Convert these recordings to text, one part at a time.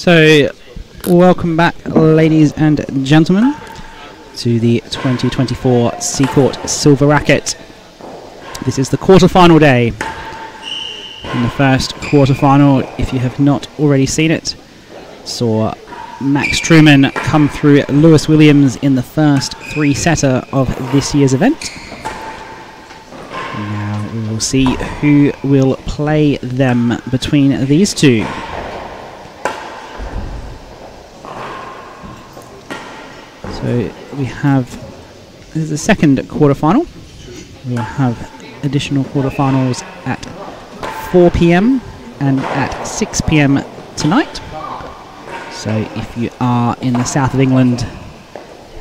So, welcome back, ladies and gentlemen, to the 2024 Seacourt Silver Racquet. This is the quarter-final day. In the first quarter-final, if you have not already seen it, saw Max Truman come through Lewis Williams in the first three-setter of this year's event. Now we will see who will play them between these two. So we have this is the second quarterfinal. We'll have additional quarterfinals at 4 p.m. and at 6 p.m. tonight. So if you are in the south of England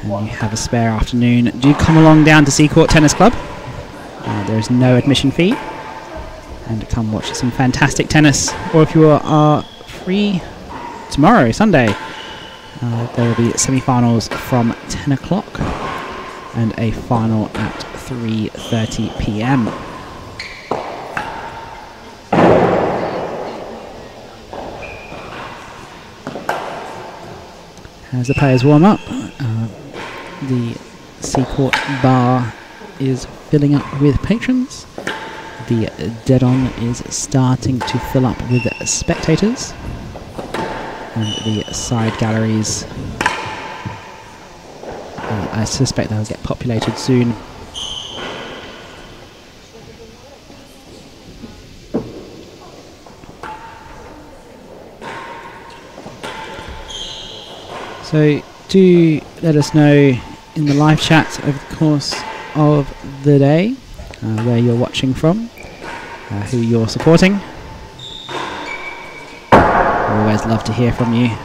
and you have a spare afternoon, do come along down to Seacourt Tennis Club. Uh, there is no admission fee, and come watch some fantastic tennis. Or if you are free tomorrow, Sunday, uh, there will be semi-finals from 10 o'clock and a final at 3:30 p.m. As the players warm up, uh, the Seacourt bar is filling up with patrons. The dedans is starting to fill up with spectators and the side galleries. Uh, I suspect they'll get populated soon. So do let us know in the live chat over the course of the day uh, where you're watching from, uh, who you're supporting always love to hear from you.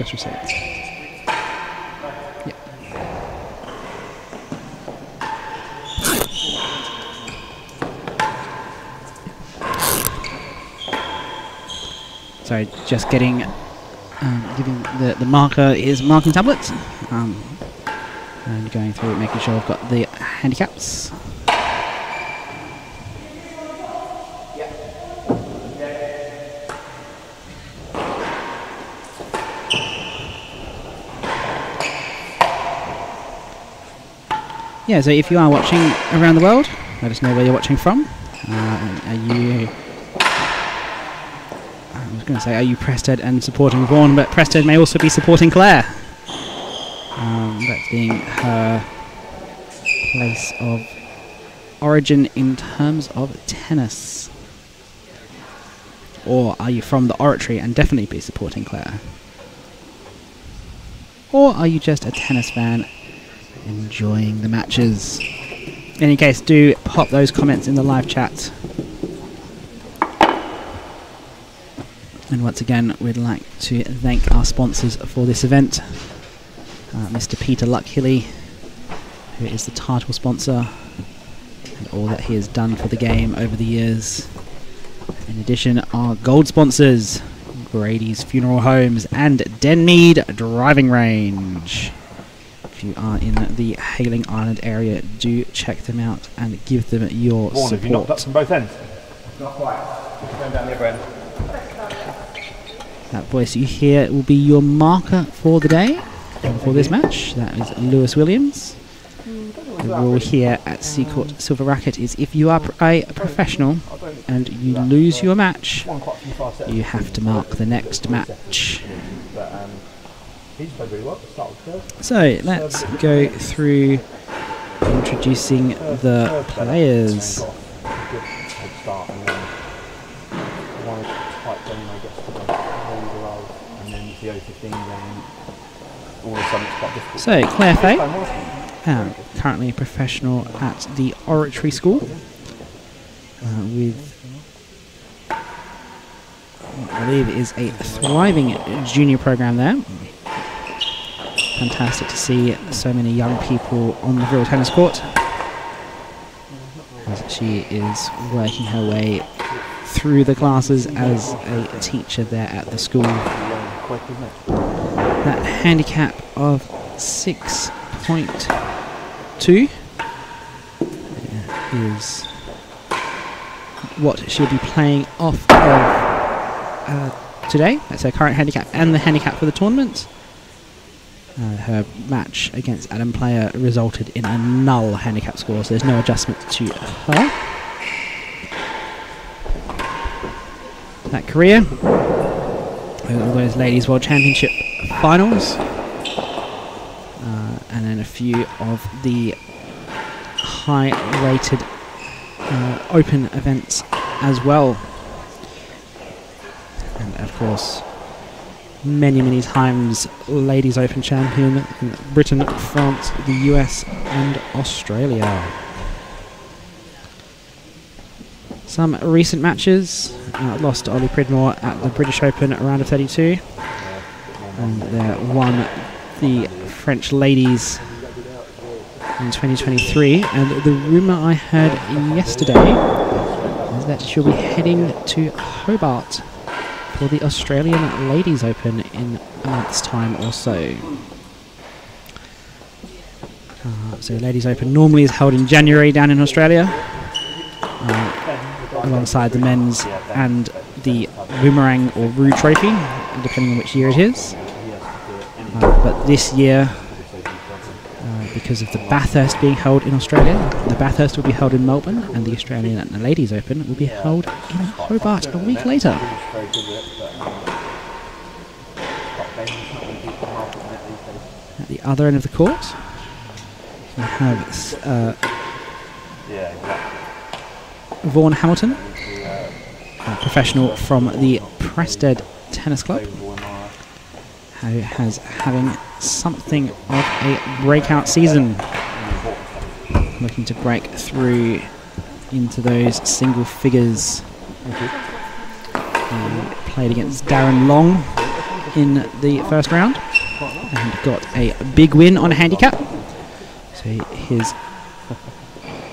just received. Yeah. Sorry, just getting, um, giving the, the marker is marking tablet, um, and going through making sure I've got the handicaps. yeah, so if you are watching around the world, let us know where you're watching from. Uh, are you? Going to say, are you Prested and supporting Vaughan? But Prested may also be supporting Claire. Um, that being her place of origin in terms of tennis. Or are you from the oratory and definitely be supporting Claire? Or are you just a tennis fan enjoying the matches. In any case, do pop those comments in the live chat. And once again, we'd like to thank our sponsors for this event. Uh, Mr. Peter Luck-Hille, who is the title sponsor, and all that he has done for the game over the years. In addition, our gold sponsors, Brady's Funeral Homes and Denmead Driving Range if you are in the Hayling Island area, do check them out and give them your Vaughan, support. Have you knocked up from both ends? Not quite. Going down the other end. That voice you hear will be your marker for the day, for this match. That is Lewis Williams. Mm. The rule here at Seacourt Silver Racquet is if you are a professional and you lose your match, you have to mark the next match. So let's go through introducing the players. So Claire Fahey, uh, currently a professional at the Oratory School uh, with I believe is a thriving junior program there. fantastic to see so many young people on the real tennis court as she is working her way through the classes as a teacher there at the school. That handicap of 6.2 is what she'll be playing off of uh, today. That's her current handicap and the handicap for the tournament. Uh, her match against Adam Player resulted in a null handicap score, so there's no adjustment to her. That career, those Ladies World Championship finals, uh, and then a few of the high-rated uh, open events as well. And of course, many, many times Ladies Open champion in Britain, France, the US, and Australia. Some recent matches uh, lost to Ollie Pridmore at the British Open round of 32, and they won the French ladies in 2023. And the rumour I heard yesterday is that she'll be heading to Hobart for the Australian Ladies Open in a month's time or so. Uh, so, Ladies Open normally is held in January down in Australia, alongside the men's and the Boomerang or Roo Trophy, depending on which year it is. Uh, but this year, uh, because of the Bathurst being held in Australia, the Bathurst will be held in Melbourne, and the Australian and the Ladies Open will be held in Hobart a week later. At the other end of the court, we have uh, Vaughan Hamilton, professional from the Prested Tennis Club, who has having something of a breakout season, looking to break through into those single figures. He played against Darren Long in the first round and got a big win on a handicap. So his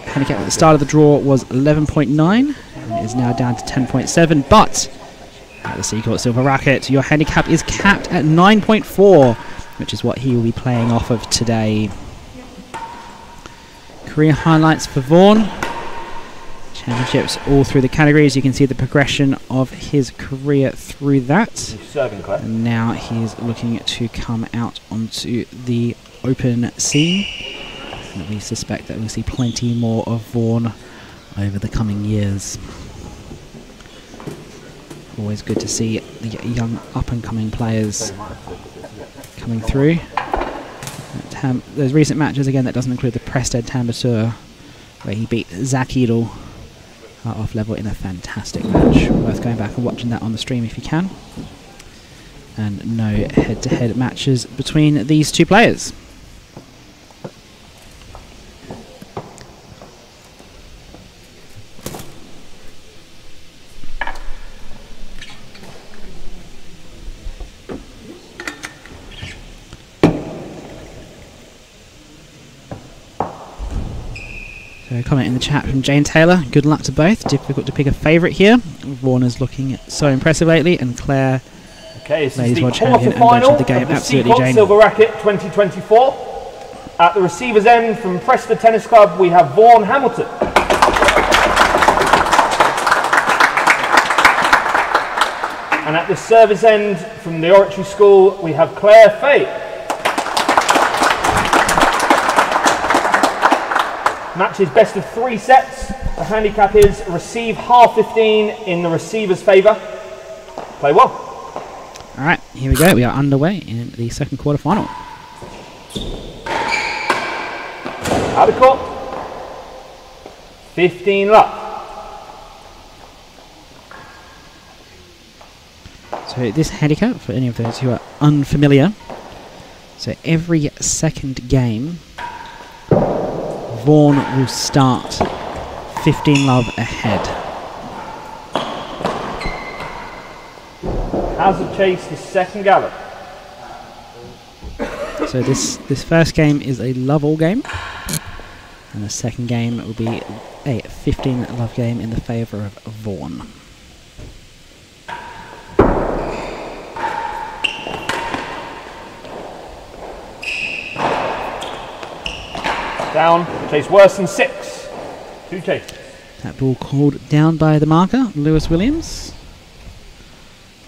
handicap at the start of the draw was 11.9 and is now down to 10.7. But at the Seacourt Silver Racquet, your handicap is capped at 9.4, which is what he will be playing off of today. Career highlights for Vaughan. Championships all through the categories. You can see the progression of his career through that. And now he's looking to come out onto the open scene. We suspect that we'll see plenty more of Vaughan over the coming years. Always good to see the young up and coming players coming through. There's recent matches again that doesn't include the Prested Tambasur where he beat Zach Edel uh, off level in a fantastic match. Worth going back and watching that on the stream if you can. And no head to head matches between these two players. The chat from Jane Taylor. Good luck to both. Difficult to pick a favourite here. Warner's looking so impressive lately, and Claire Okay, this Ladies is the World Champion and Legend of the game. of the Absolutely, Jane. Silver Racquet 2024. At the receiver's end from Prested Tennis Club, we have Vaughan Hamilton. And at the service end from the Oratory School, we have Claire Fahey. Match is best of three sets. The handicap is receive half 15 in the receiver's favour. Play well. All right, here we go. We are underway in the second quarter final. Out of court. 15 love. So this handicap, for any of those who are unfamiliar, so every second game, Vaughan will start 15 love ahead. Hazard chase the second gallery. So this this first game is a love all game, and the second game will be a 15 love game in the favour of Vaughan. Down. Chase worse than six. Two chase. That ball called down by the marker, Lewis Williams.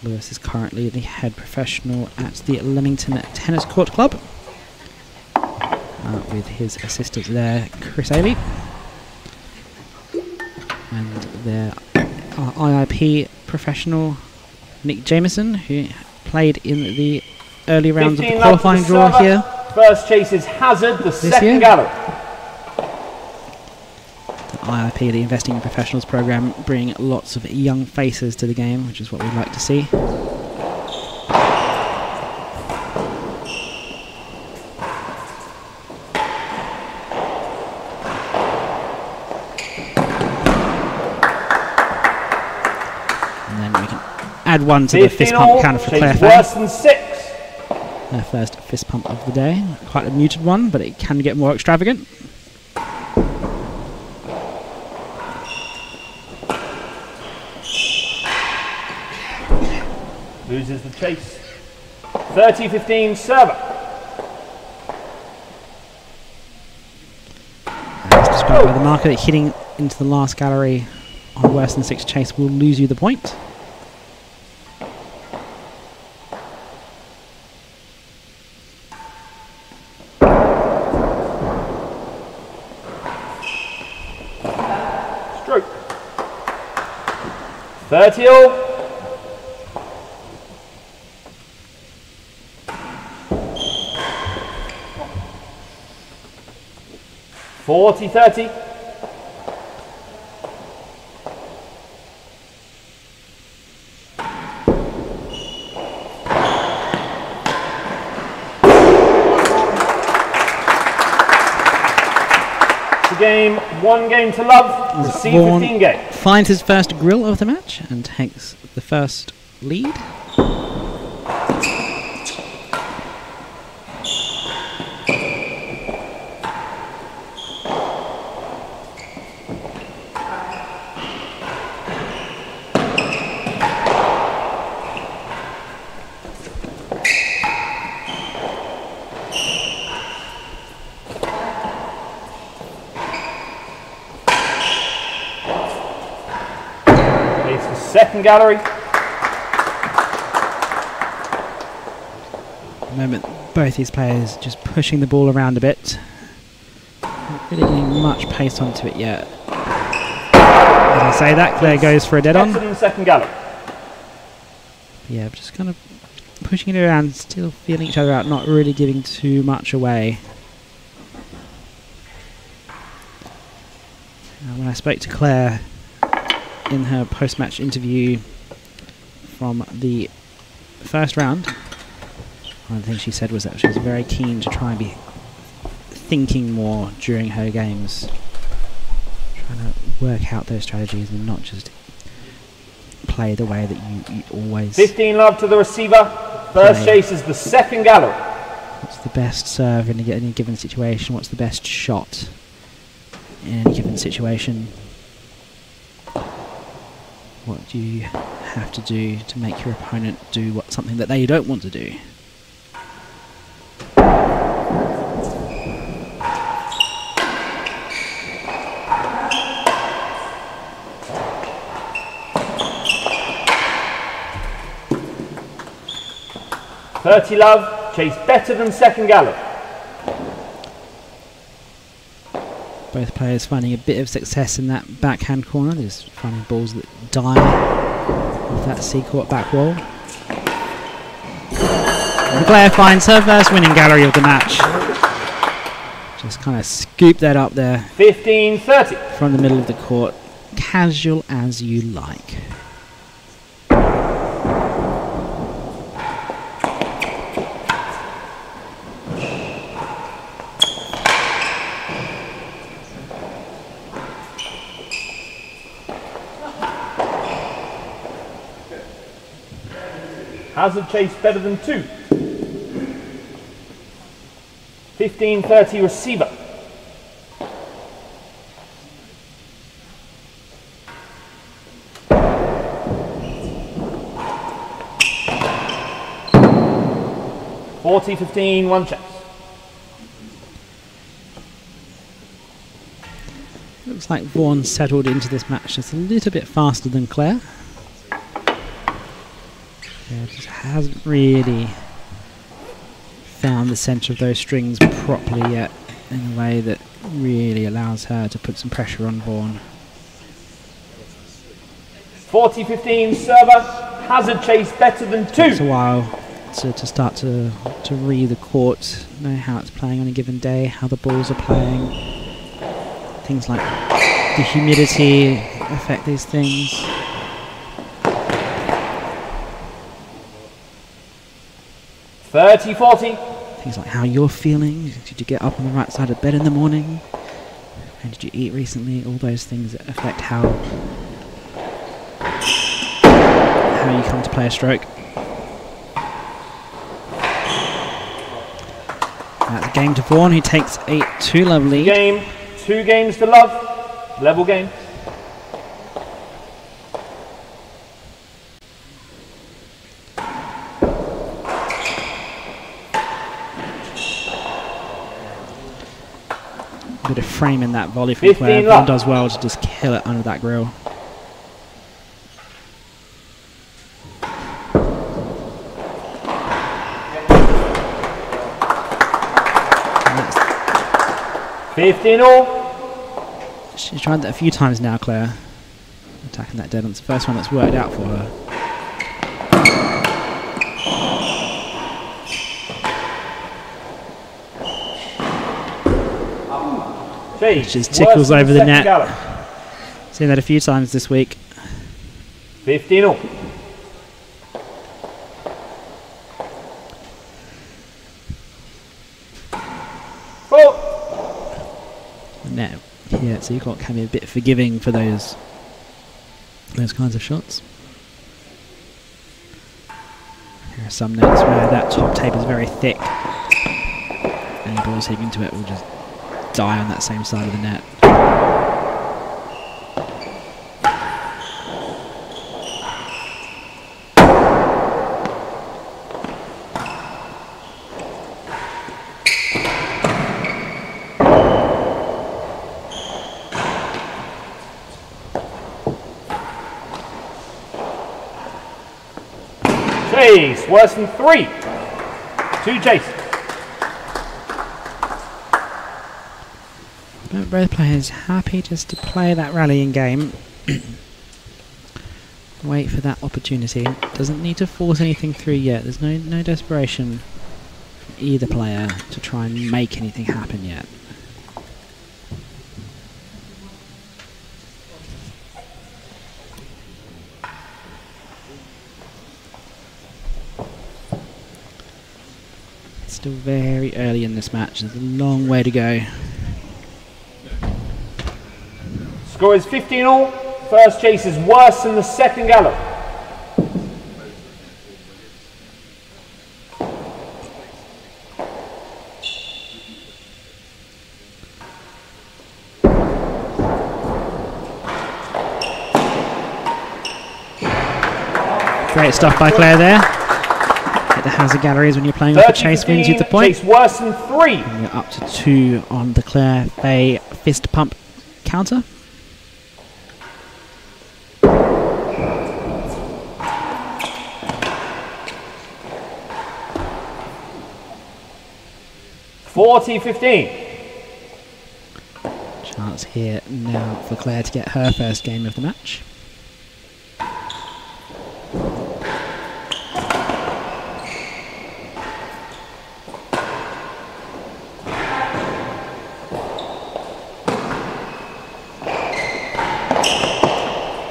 Lewis is currently the head professional at the Leamington Tennis Court Club. Uh, with his assistant there, Chris Ailey. And their uh, IIP professional, Nick Jameson, who played in the early rounds of the 15 love to qualifying draw server. here. First chase is Hazard, the second year? gallery. The IIP, the Investing in Professionals program, bring lots of young faces to the game, which is what we'd like to see. And then we can add one to the 15 fist pump counter for Claire worse than six. Their first fist pump of the day. Quite a muted one, but it can get more extravagant. Loses the chase. 30-15 server. As described by the marker, hitting into the last gallery on worse than six chase will lose you the point. Stroke. 30 all. Forty thirty. The game, one game to love, Is it receive Vaughan 15 game. Finds his first grille of the match and takes the first lead. It's gallery. The moment, both these players just pushing the ball around a bit. Not really getting much pace onto it yet. As I say that, Claire goes for a dedans. Second gallery. Yeah, just kind of pushing it around, still feeling each other out, not really giving too much away. Uh, when I spoke to Claire in her post-match interview from the first round, one of the things she said was that she was very keen to try and be thinking more during her games, trying to work out those strategies and not just play the way that you, you always 15 love to the receiver. First Play. chase is the second gallery. What's the best serve in a, any given situation? What's the best shot in any given situation? You have to do to make your opponent do what something that they don't want to do? Thirty love. Chase better than second gallery. Both players finding a bit of success in that backhand corner. There's finding balls that die off that Seacourt back wall. And Claire finds her first winning gallery of the match. Just kind of scoop that up there 15 30. from the middle of the court. Casual as you like. Hazard chase better than two. 15-30 receiver. Forty fifteen one checks. Looks like Vaughan settled into this match just a little bit faster than Claire. Yeah, just hasn't really found the centre of those strings properly yet in a way that really allows her to put some pressure on Vaughan. 40-15 server. Hazard chase better than Takes a two. while to, to start to, to read the court, know how it's playing on a given day, how the balls are playing. Things like the humidity affect these things. Thirty forty. Things like how you're feeling. Did you get up on the right side of bed in the morning? And did you eat recently? All those things that affect how how you come to play a stroke. That's a game to Vaughan, who takes a two-love lead. Game. Two games to love. Level game. Bit of frame in that volley from 15 Claire. does well to just kill it under that grille. 15 all. She's tried that a few times now, Claire. Attacking that dead. It's the first one that's worked out for her. Chase. Just tickles over the net. Seen that a few times this week. 15 all. Four. Net here, so you've got can be a bit forgiving for those those kinds of shots. There are some nets where that top tape is very thick, and balls hitting into it will just die on that same side of the net. Chase. Worse than three. Two chase. Both players happy just to play that rallying game. Wait for that opportunity. Doesn't need to force anything through yet. There's no no desperation either player to try and make anything happen yet. It's still very early in this match. There's a long way to go. Score is 15 all. First chase is worse than the second gallery. Great stuff by Claire there. Hit the hazard galleries when you're playing off the 30 chase wins you the point. Chase worse than three. And you're up to two on the Claire Fahey fist pump counter. Forty fifteen. Chance here now for Claire to get her first game of the match.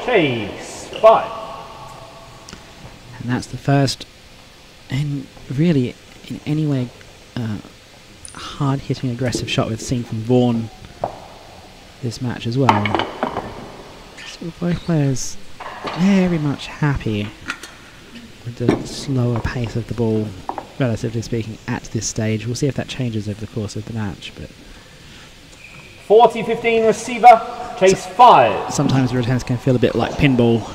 Chase. Five. And that's the first, and really in any way, uh, hard hitting aggressive shot we've seen from Vaughan this match as well. So both players very much happy with the slower pace of the ball relatively speaking, at this stage. We'll see if that changes over the course of the match, but 40 15 receiver, chase 5. sometimes the returns can feel a bit like pinball.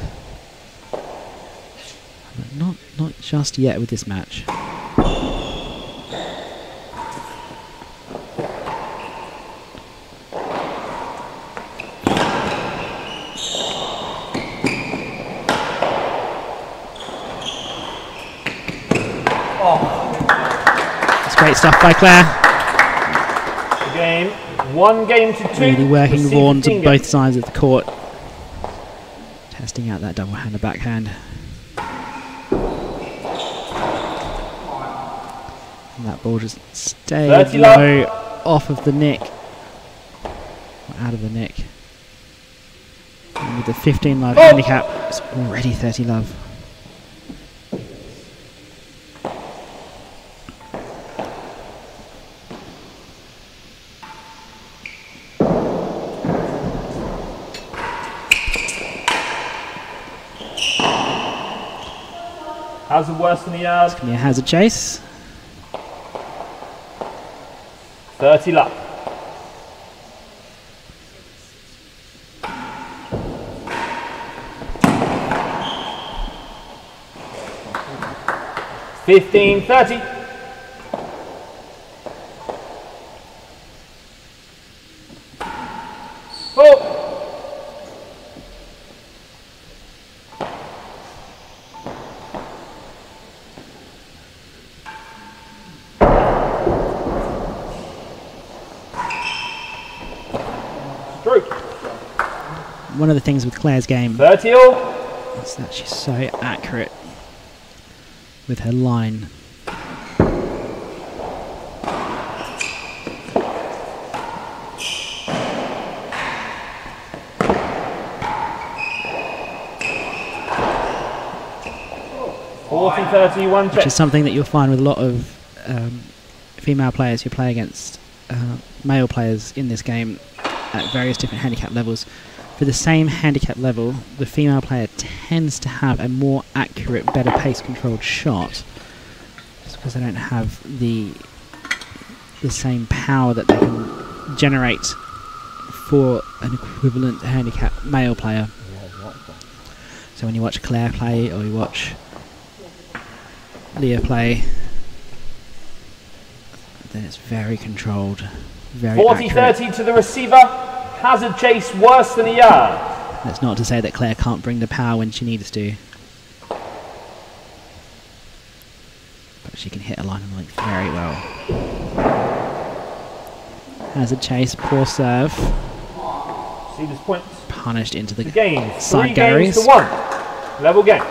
But not not just yet with this match. Stuff by Claire. The game, one game to two. Really working Vaughan to both sides of the court. Testing out that double hander backhand. And that ball just stayed low off of the nick. Out of the nick. And with the 15 love Oh. handicap, it's already 30 love. It worse than the yard? It's going to be a hazard chase. 30 luck. Fifteen thirty. Oh, stroke. One of the things with Claire's game Thirty all. is that she's so accurate with her line. Forty thirty one which is something that you'll find with a lot of um, female players who play against uh, male players in this game at various different handicap levels. For the same handicap level, the female player tends to have a more accurate, better pace controlled shot, just because they don't have the the same power that they can generate for an equivalent handicap male player. So when you watch Claire play or you watch Leah play, then it's very controlled, very 40 accurate. 30 to the receiver. Hazard chase worse than a yard. That's not to say that Claire can't bring the power when she needs to. But she can hit a line of length very well. Hazard chase, poor serve, See this point. punished into the The game. Side Three galleries. games to one. Level game.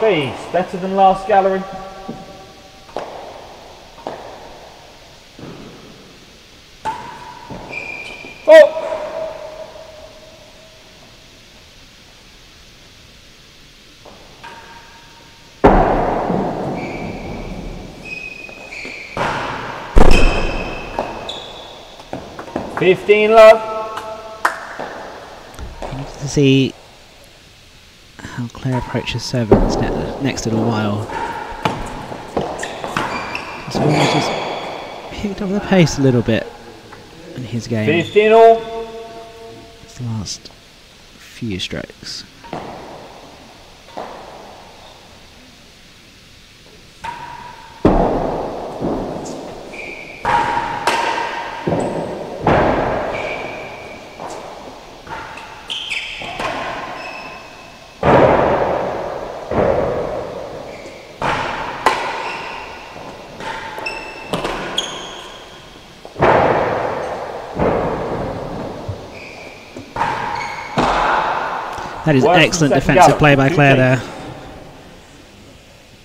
Chase, better than last gallery. Oh! Fifteen love. see how Claire approaches serve in next little while. He's really just picked up the pace a little bit in his game. His last few strokes. That is excellent defensive play by Claire there.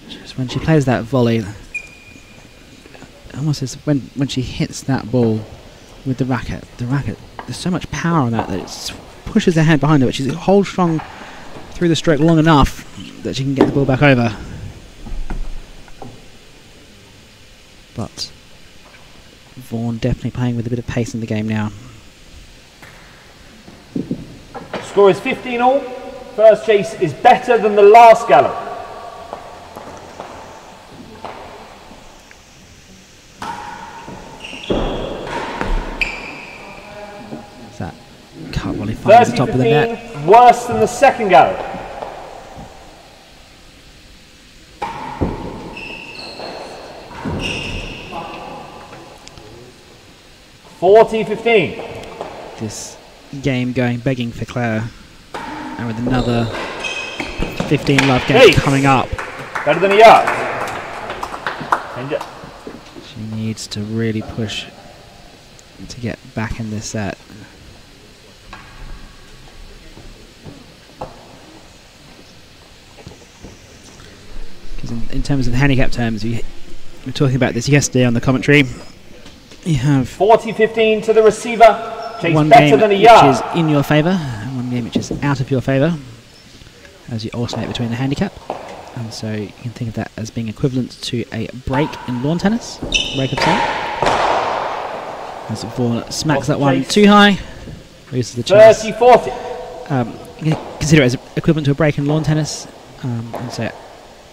Just when she plays that volley, almost as when when she hits that ball with the racket, the racket, there's so much power on that that it pushes her head behind her, but she holds strong through the stroke long enough that she can get the ball back over. but Vaughan definitely playing with a bit of pace in the game now. Score is 15 all. First chase is better than the last gallery. Is that while he finds the 30 top of the net? worse than the second gallery. Forty fifteen. This game going begging for Claire. And with another 15 love game Hey. coming up, Better than a yard. She needs to really push to get back in this set. Because in, in terms of handicap terms, we we were talking about this yesterday on the commentary. You have 40 15 to the receiver. Chase one better game than a which yard. is in your favour and image is out of your favour as you alternate between the handicap. And so you can think of that as being equivalent to a break in lawn tennis, break of set. As Vaughan smacks that one too high, loses the chance. 30 40. Um, consider it as equivalent to a break in lawn tennis. Um, and so,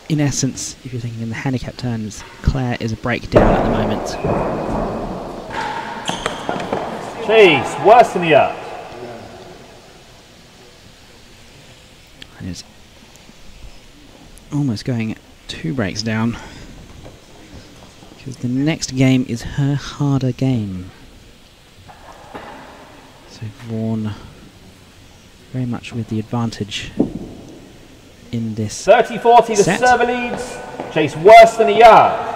in essence, if you're thinking in the handicap terms, Claire is a breakdown at the moment. Chase worse than a yard. And is almost going two breaks down because the next game is her harder game. So Vaughan very much with the advantage in this. 30 40. The server leads. Chase worse than a yard.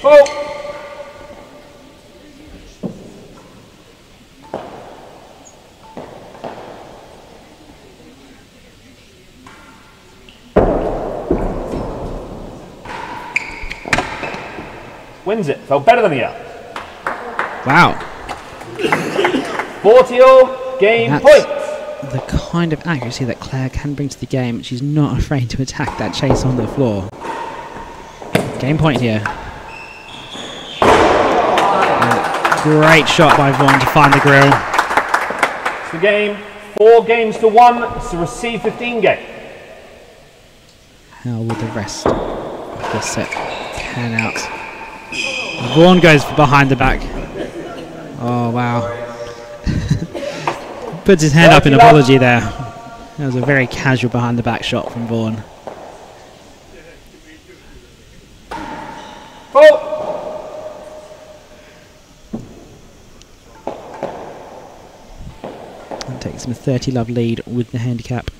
Full. Wins it. Felt better than a yard. Wow, 40 all. Game That's- point. the kind of accuracy that Claire can bring to the game. She's not afraid to attack that chase on the floor. Game point here. And great shot by Vaughan to find the grille. It's the game. Four games to one. It's the receive 15 game. How will the rest of the set pan out? Vaughan goes behind the back. Oh wow. Puts his hand up in apology there. That was a very casual behind the back shot from Vaughan. And takes him a 30 love lead with the handicap.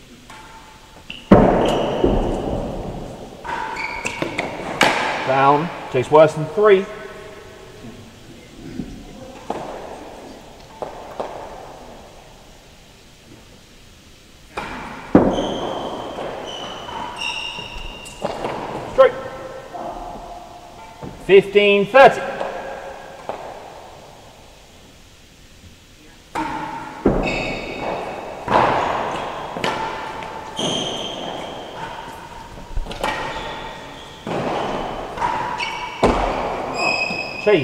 Down. Chase worse than three. Straight. 15 30.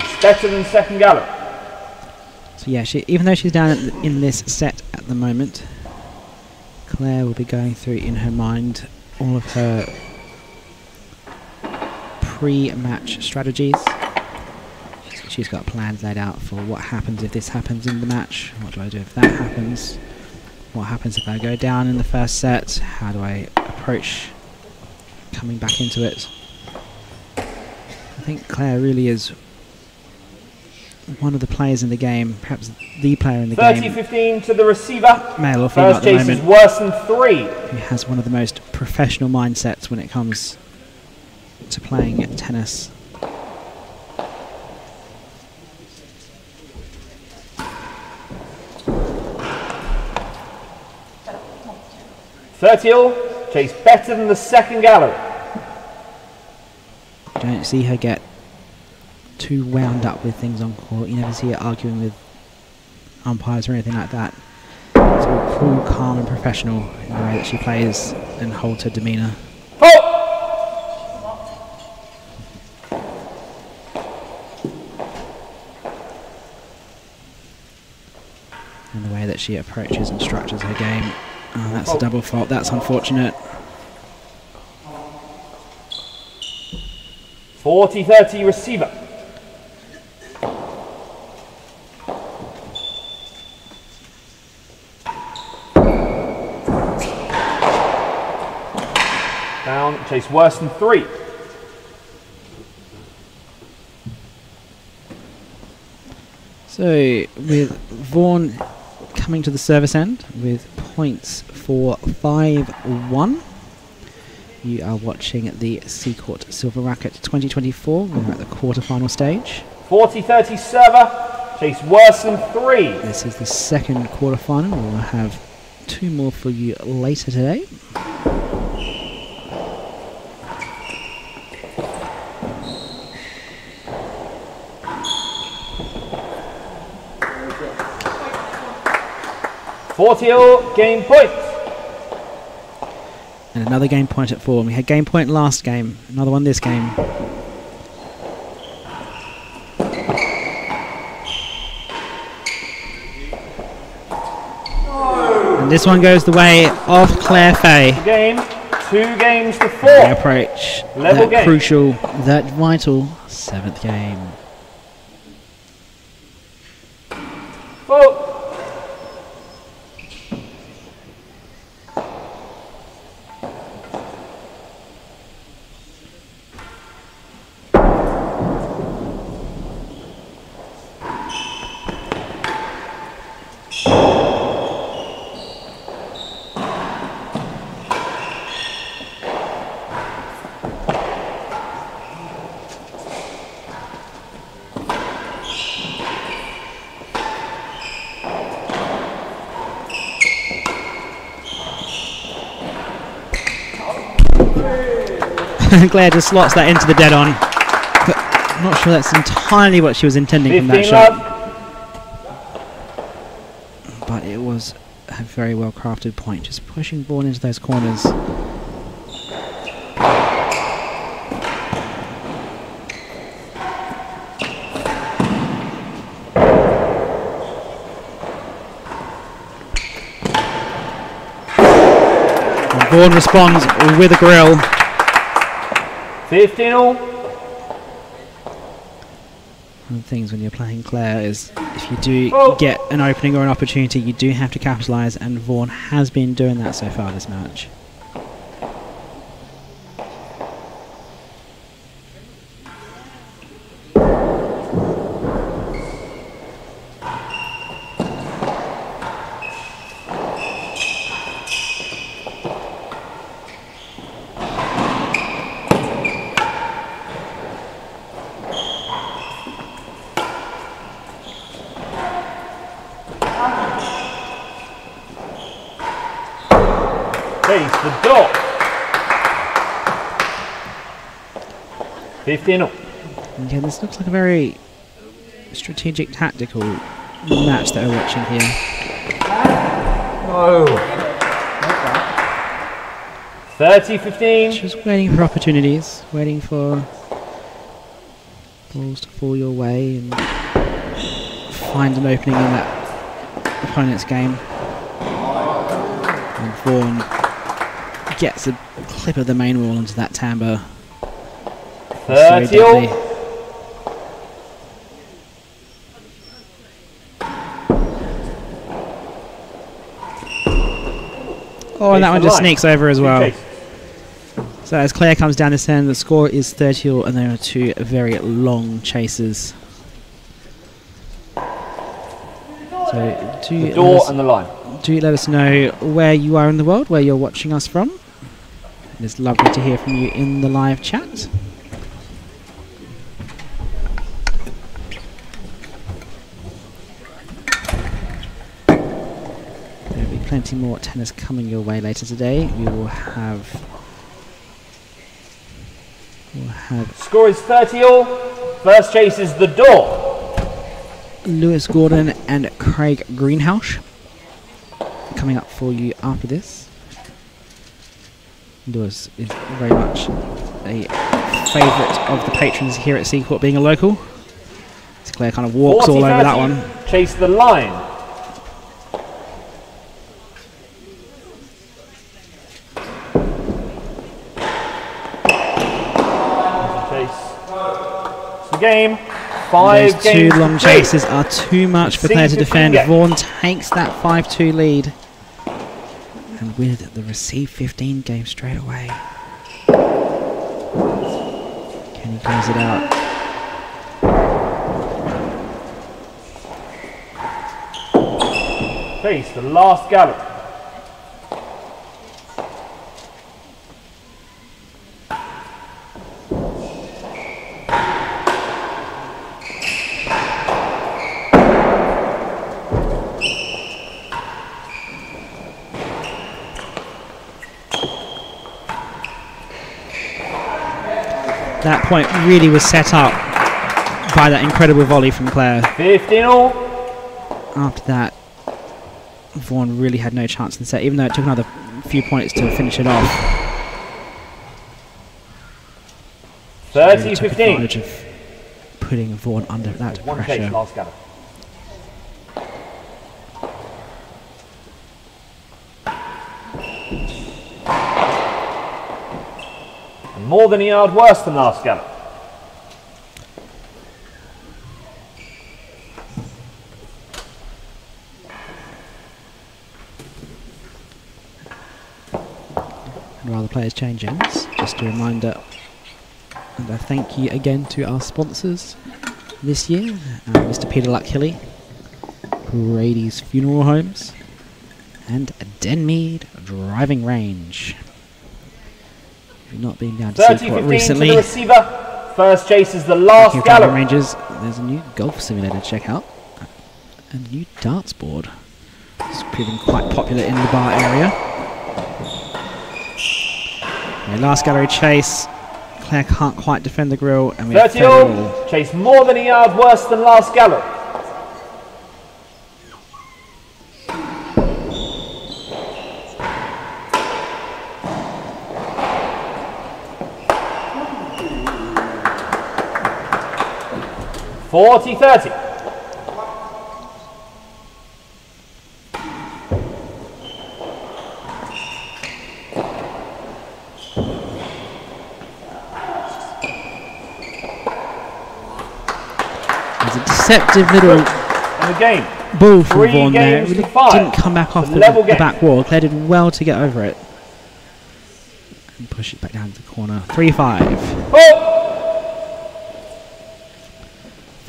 Chase better than second gallery. So yeah, she, even though she's down in this set at the moment, Claire will be going through in her mind all of her pre-match strategies. She's got plans laid out for what happens if this happens in the match. What do I do if that happens? What happens if I go down in the first set? How do I approach coming back into it? I think Claire really is one of the players in the game, perhaps the player in the 30 game, 15 to the receiver. male or female at First the chase is worse than three. who has one of the most professional mindsets when it comes to playing tennis. Thirty all. Chase better than the second gallery. Don't see her get too wound up with things on court. You never see her arguing with umpires or anything like that. It's all cool, calm, and professional in the way that she plays and holds her demeanour. Fault! And the way that she approaches and structures her game. Oh, that's a oh. double fault. That's unfortunate. 40-30 receiver. Chase worse than three. So with Vaughan coming to the service end with points for 5-1. You are watching the Seacourt Silver Racquet 2024. We're at the quarterfinal stage. 40-30 server, chase worse than three. This is the second quarterfinal. We'll have two more for you later today. Forty game point. And another game point at four. We had game point last game. Another one this game. And this one goes the way of Claire Fahey. Game, two games to They four. approach Level that game. crucial, that vital seventh game. Fault. Claire just slots that into the dedans. But I'm not sure that's entirely what she was intending from that shot. love. But it was a very well crafted point, just pushing Vaughan into those corners. And Vaughan responds with a grille. 15 all. One of the things when you're playing Claire is if you do Oh. get an opening or an opportunity, you do have to capitalise, and Vaughan has been doing that so far this match. Chase the door. 15 all. Okay, this looks like a very strategic, tactical match that we're watching here. No. 30 15. Just waiting for opportunities, waiting for balls to fall your way and find an opening in that opponent's game. And Vaughan gets a clip of the main wall into that timbre. So 30 all. Oh, and that one just sneaks over as well. So as Claire comes down this end, the score is 30 all, and there are two very long chases. So do The door us, and the line. do you let us know where you are in the world, where you're watching us from. It's lovely to hear from you in the live chat. There'll be plenty more tennis coming your way later today. We will have we'll have Score is 30 all. First chase is the door. Lewis Gordon and Craig Greenhouse coming up for you after this. Lewis is very much a favourite of the patrons here at Seacourt, being a local. Claire kind of walks all over that one. Chase the line. Chase. the game. Five Those two long chases are too much for Claire to defend. Vaughan takes that 5-2 lead. And with the receive 15 game straight away. Can he close it out? Face the last gallop. that point really was set up by that incredible volley from Claire. 15 all. After that, Vaughan really had no chance in the set, even though it took another few points to finish it off. 30 really 15. Of putting Vaughan under that One pressure. More than a yard worse than last gallop. And while the players change ends, just a reminder and a thank you again to our sponsors this year, uh, Mr. Peter Luck-Hille, Brady's Funeral Homes, and Denmead Driving Range not been down to Seacourt recently. To the receiver. First chase is the last gallop. Rangers, there's a new golf simulator to check out. A new darts board. It's proving quite popular in the bar area. Last gallery chase. Claire can't quite defend the grille. And we 30 all. Chase more than a yard worse than last gallop. 40 30. There's a deceptive little the game. ball from Vaughan there. Really didn't come back off the, the back wall. Claire did well to get over it. And push it back down to the corner. 3 5. Oh!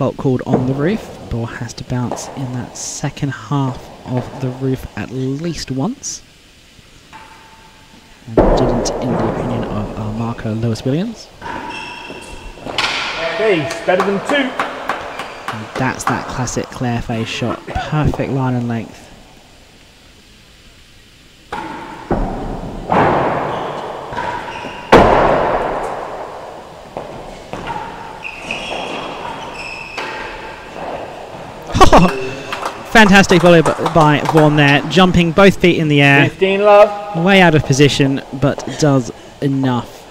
Fault called on the roof. Ball has to bounce in that second half of the roof at least once. And didn't in the opinion of uh, our marker Lewis Williams. Face better than two. And that's that classic Claire face shot. Perfect line and length. Fantastic volley by Vaughan there, jumping both feet in the air. 15 love. Way out of position, but does enough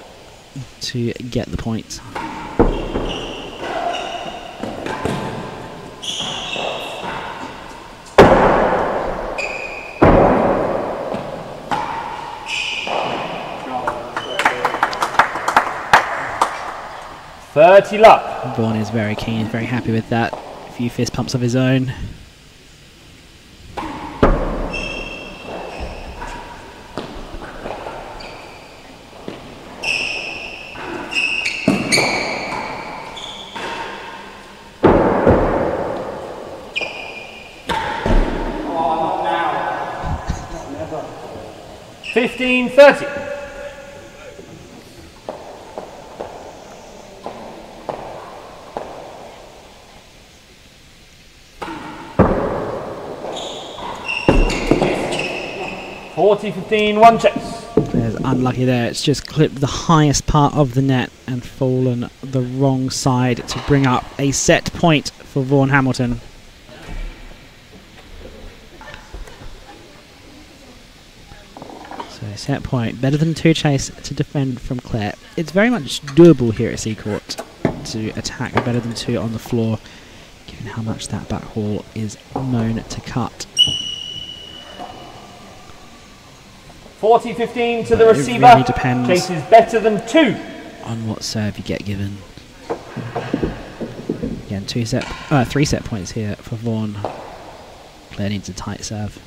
to get the point. Thirty luck. Vaughan is very keen, very happy with that. A few fist pumps of his own. 40-15, one chase. There's unlucky there. It's just clipped the highest part of the net and fallen the wrong side to bring up a set point for Vaughan Hamilton. So set point. Better than two chase to defend from Claire. It's very much doable here at Seacourt to attack better than two on the floor given how much that back haul is known to cut. 40-15 to the It receiver. really depends. Chase is better than two. on what serve you get given. Again, two set, uh, three set points here for Vaughan. Player needs a tight serve.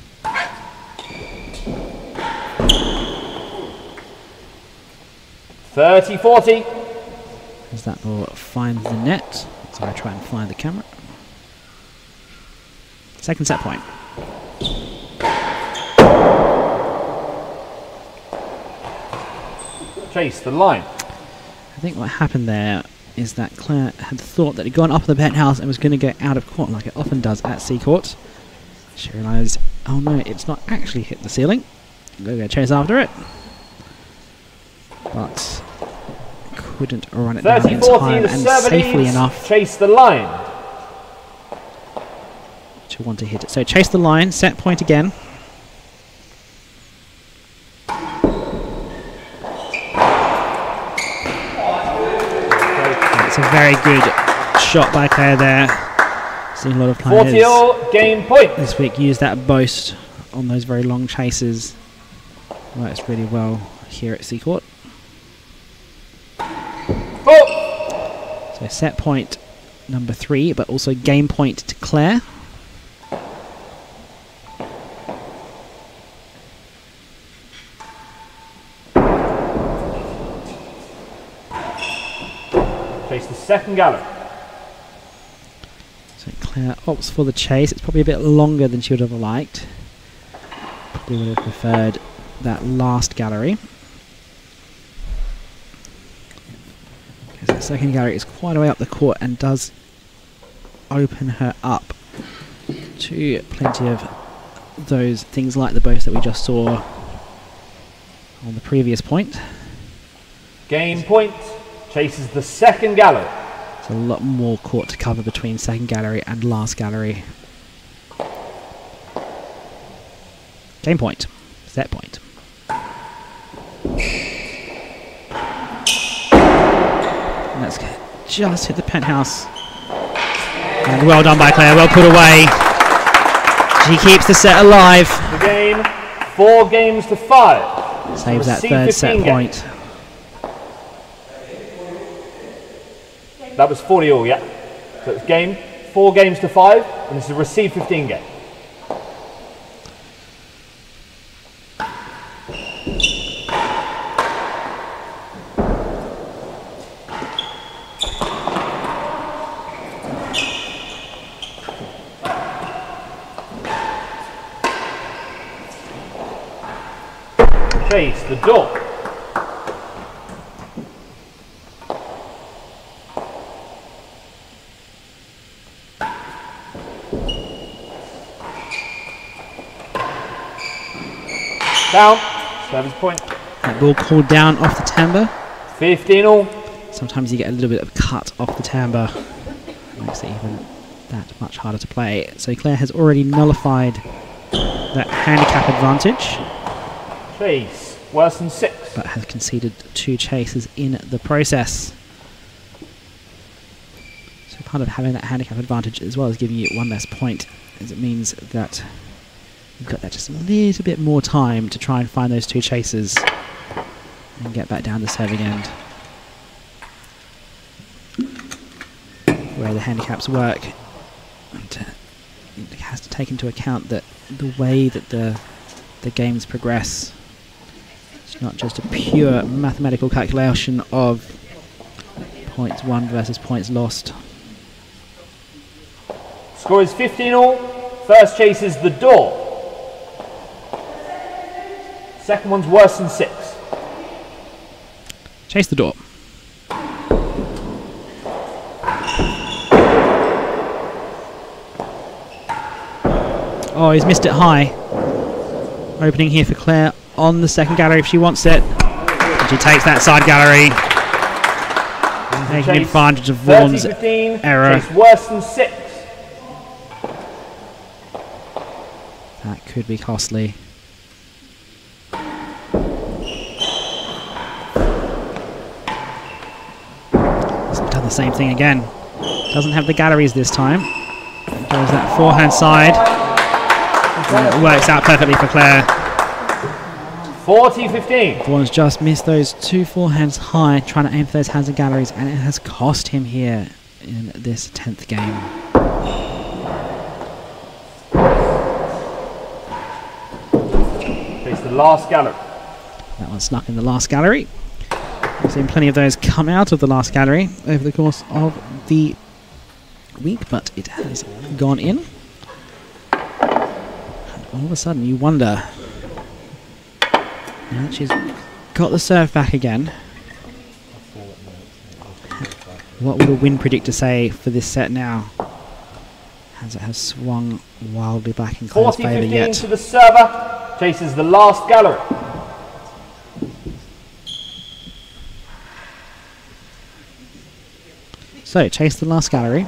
Thirty forty. As that ball finds the net. So I try and find the camera. Second set point. Chase the line. I think what happened there is that Claire had thought that he'd gone up the penthouse and was going to go out of court like it often does at Seacourt. She realised, oh no, it's not actually hit the ceiling. Go go chase after it. But couldn't run it down 30 in time and safely enough Chase the line. to want to hit it. So chase the line, set point again. It's a very good shot by Claire there. Seeing a lot of 40 players all game point. this week use that boast on those very long chases. Works really well here at Seacourt. Oh, So set point number three, but also game point to Claire. Second gallery. So Claire opts for the chase. It's probably a bit longer than she would have liked. Probably would have preferred that last gallery. Because that second gallery is quite a way up the court and does open her up to plenty of those things like the boast that we just saw on the previous point. Game point. Chases the second gallery. There's a lot more court to cover between second gallery and last gallery. Game point. Set point. And that's g- just hit the penthouse. And well done by Claire, well put away. She keeps the set alive. The game. Four games to five. Saves that third 15 set game. point. That was 40 all, yeah. So it's game. Four games to five. And this is a receive 15 game. Chase the door. Down. Service point. That ball called down off the timber. 15 all. Sometimes you get a little bit of cut off the timbre. Makes it even that much harder to play. So Claire has already nullified that handicap advantage, Chase. Worse than six. but has conceded two chases in the process. So part of having that handicap advantage as well as giving you one less point is it means that you've got that just a little bit more time to try and find those two chases and get back down the serving end. Where the handicaps work. And, uh, it has to take into account that the way that the the games progress it's not just a pure mathematical calculation of points won versus points lost. Score is 15 all. First chase is the door. Second one's worse than six. Chase the door. Oh, he's missed it high. Opening here for Claire on the second gallery if she wants it. And she takes that side gallery, taking advantage of 30 Vaughan's 15. error. Worse than six. That could be costly. The same thing again. Doesn't have the galleries this time. Goes that forehand side. And it works out perfectly for Claire. 40 15. Vaughan's just missed those two forehands high, trying to aim for those hands hazard galleries, and it has cost him here in this 10th game. It's the last gallery. That one snuck in the last gallery. We've seen plenty of those come out of the last gallery over the course of the week, but it has gone in. And all of a sudden, you wonder. Now she's got the serve back again, what would a win predictor say for this set now? As it has swung wildly back in Claire's 40 favour 15 yet. to the server. Chases the last gallery. So, chase the last gallery.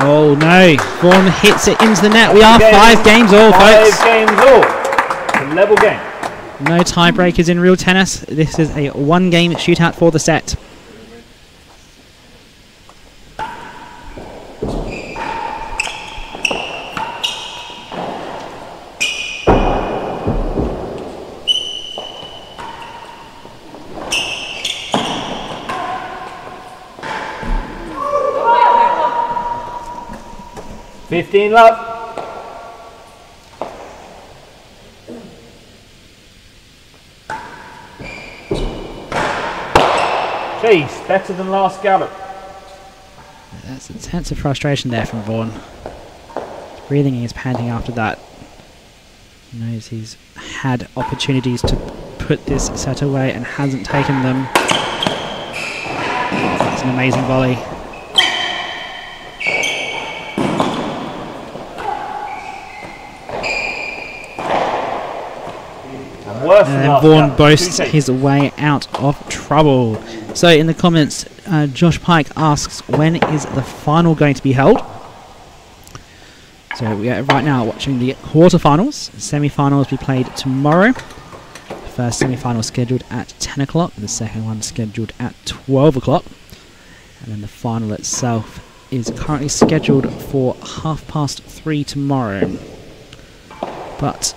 Oh no, Vaughan hits it into the net. We are five games all, Five folks. games all. Level game. No tiebreakers in real tennis. This is a one game shootout for the set. Fifteen love. Chase better than last gallop. That's a sense of frustration there from Vaughan. His breathing is panting after that. He knows he's had opportunities to put this set away and hasn't taken them. That's an amazing volley. And And last Vaughan boasts his way out of trouble. So in the comments, uh, Josh Pike asks, when is the final going to be held? So we are right now watching the quarterfinals. Semi-finals will be played tomorrow. First semi-final scheduled at 10 o'clock. The second one scheduled at 12 o'clock. And then the final itself is currently scheduled for half past three tomorrow. But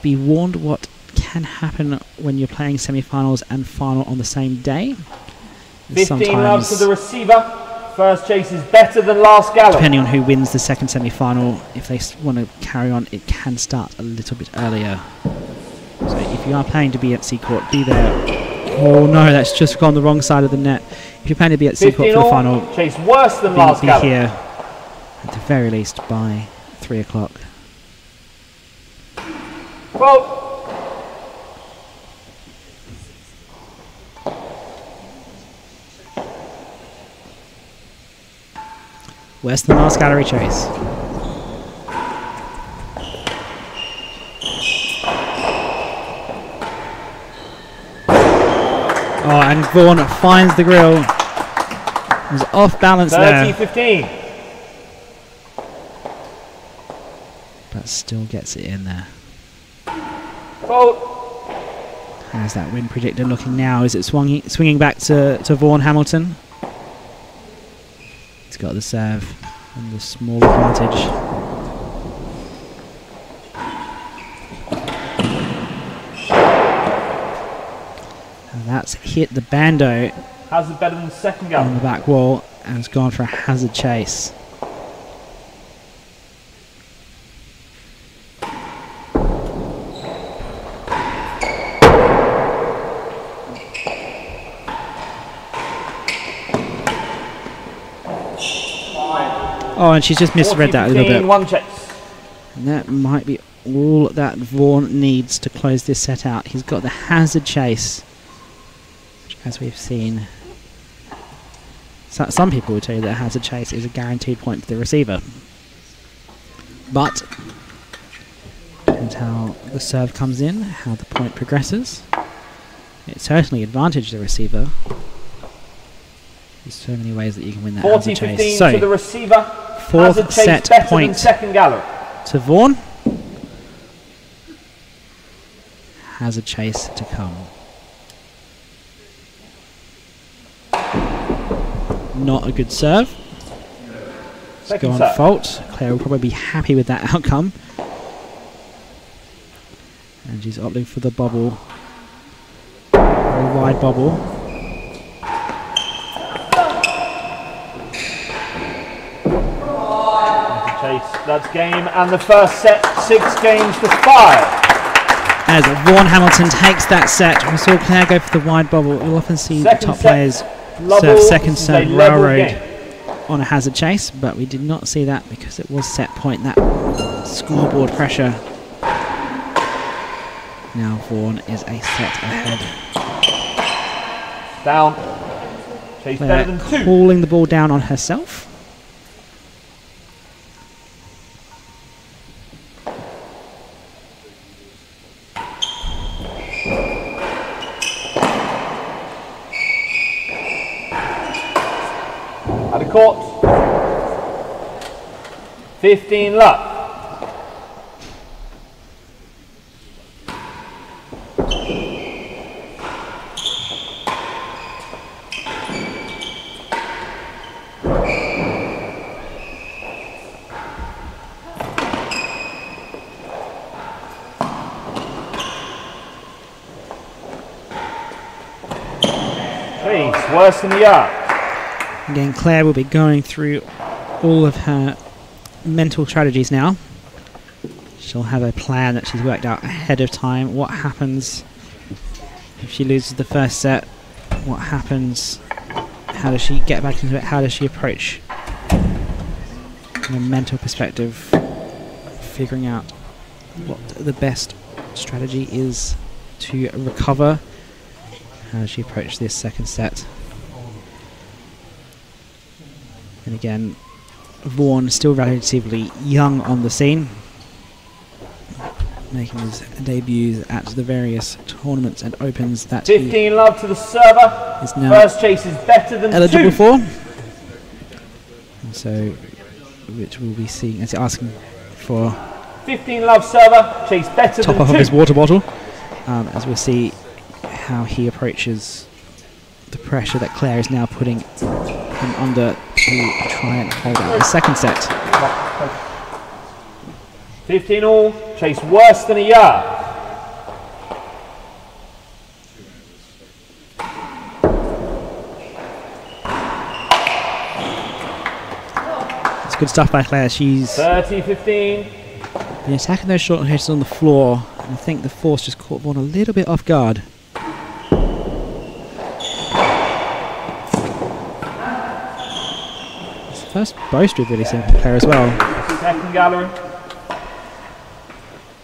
be warned what can happen when you're playing semi-finals and final on the same day. 15 love to the receiver. First chase is better than last gallop. depending on who wins the second semi-final, if they want to carry on, it can start a little bit earlier. So if you are planning to be at Seacourt, be there. Oh no, that's just gone the wrong side of the net. If you're planning to be at Seacourt for the final, Chase worse than be, last be here at the very least by three o'clock. Well, Western Last Gallery Chase. Oh, and Vaughan finds the grille. Was off balance 30 there, 15. but still gets it in there. Well, How's that wind predictor looking now? Is it swinging, swinging back to, to Vaughan Hamilton? He's got the serve and the small advantage. And that's hit the bandeau it better than the second on the back wall and has gone for a hazard chase. Oh, and she's just misread that a little bit. One chase. And that might be all that Vaughan needs to close this set out. He's got the hazard chase, which, as we've seen, so, some people would tell you that a hazard chase is a guaranteed point for the receiver. But Depends how the serve comes in, how the point progresses. It certainly advantaged the receiver. There's so many ways that you can win that 40 hazard 15 chase. to the receiver. Fourth set point to Vaughan. Has a chase to come. Not a good serve. Let's go Second on serve. fault. Claire will probably be happy with that outcome. And she's opting for the bubble. Very wide bubble. Chase, that's game. And the first set, six games to five. As Vaughan Hamilton takes that set, we saw Claire go for the wide bubble. We'll often see Second the top set, players Level, serve second this is a serve railroad game. on a hazard chase, but we did not see that because it was set point. That scoreboard pressure. Now Vaughan is a set ahead. Down. Chase better than two. calling the ball down on herself. Out of court. 15 love. Chase, worse than the arc. Again, Claire will be going through all of her mental strategies now. She'll have a plan that she's worked out ahead of time. What happens if she loses the first set? What happens? How does she get back into it? How does she approach from a mental perspective? Figuring out what the best strategy is to recover. How does she approach this second set? And again, Vaughan still relatively young on the scene, making his debuts at the various tournaments and opens that he 15 love to the server. is now First chase is better than eligible two. for. And so, which we'll be seeing as asking for 15 love server. Chase better top than off two. of his water bottle, um, as we'll see how he approaches the pressure that Claire is now putting him under to try and hold out the second set. 15 all. Chase worse than a yard. It's good stuff by Claire. She's 30 15. been attacking those short hits on the floor, and I think the force just caught one a little bit off guard. It's the first boast we've really seen from Claire as well. Second gallery.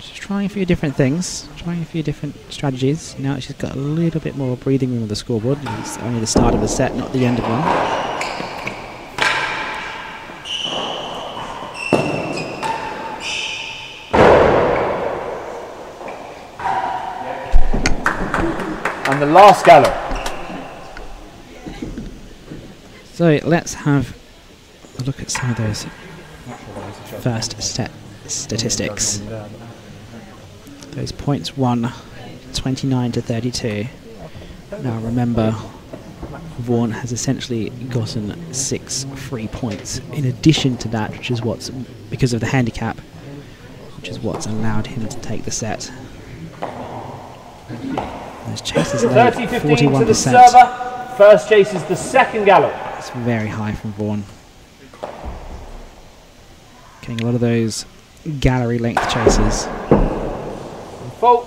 She's trying a few different things, trying a few different strategies. Now she's got a little bit more breathing room with the scoreboard. It's only the start of the set, not the end of one. And the last gallery. So let's have a look at some of those first set statistics. Those points won 29 to 32. Now remember, Vaughan has essentially gotten six free points in addition to that, which is what's because of the handicap, which is what's allowed him to take the set. Those chases late, 30 15 to the 41%. server. First chase is the second gallop. It's very high from Vaughan. A lot of those gallery length chases. Fault.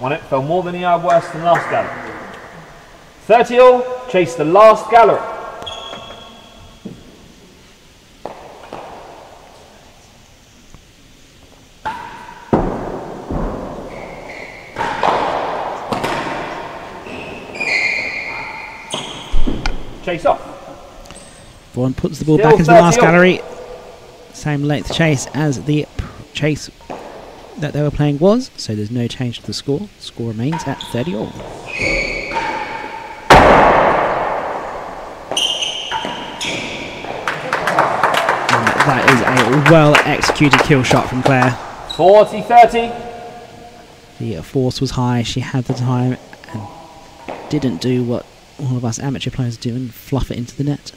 Won it, fell more than a yard worse than last gallery. 30 all, chase the last gallery. chase off. Vaughan puts the ball back into the last 30 gallery. Same length chase as the chase that they were playing was, so there's no change to the score. Score remains at 30 all. And that is a well executed kill shot from Claire. 40 30. The force was high, she had the time and didn't do what all of us amateur players do and fluff it into the net.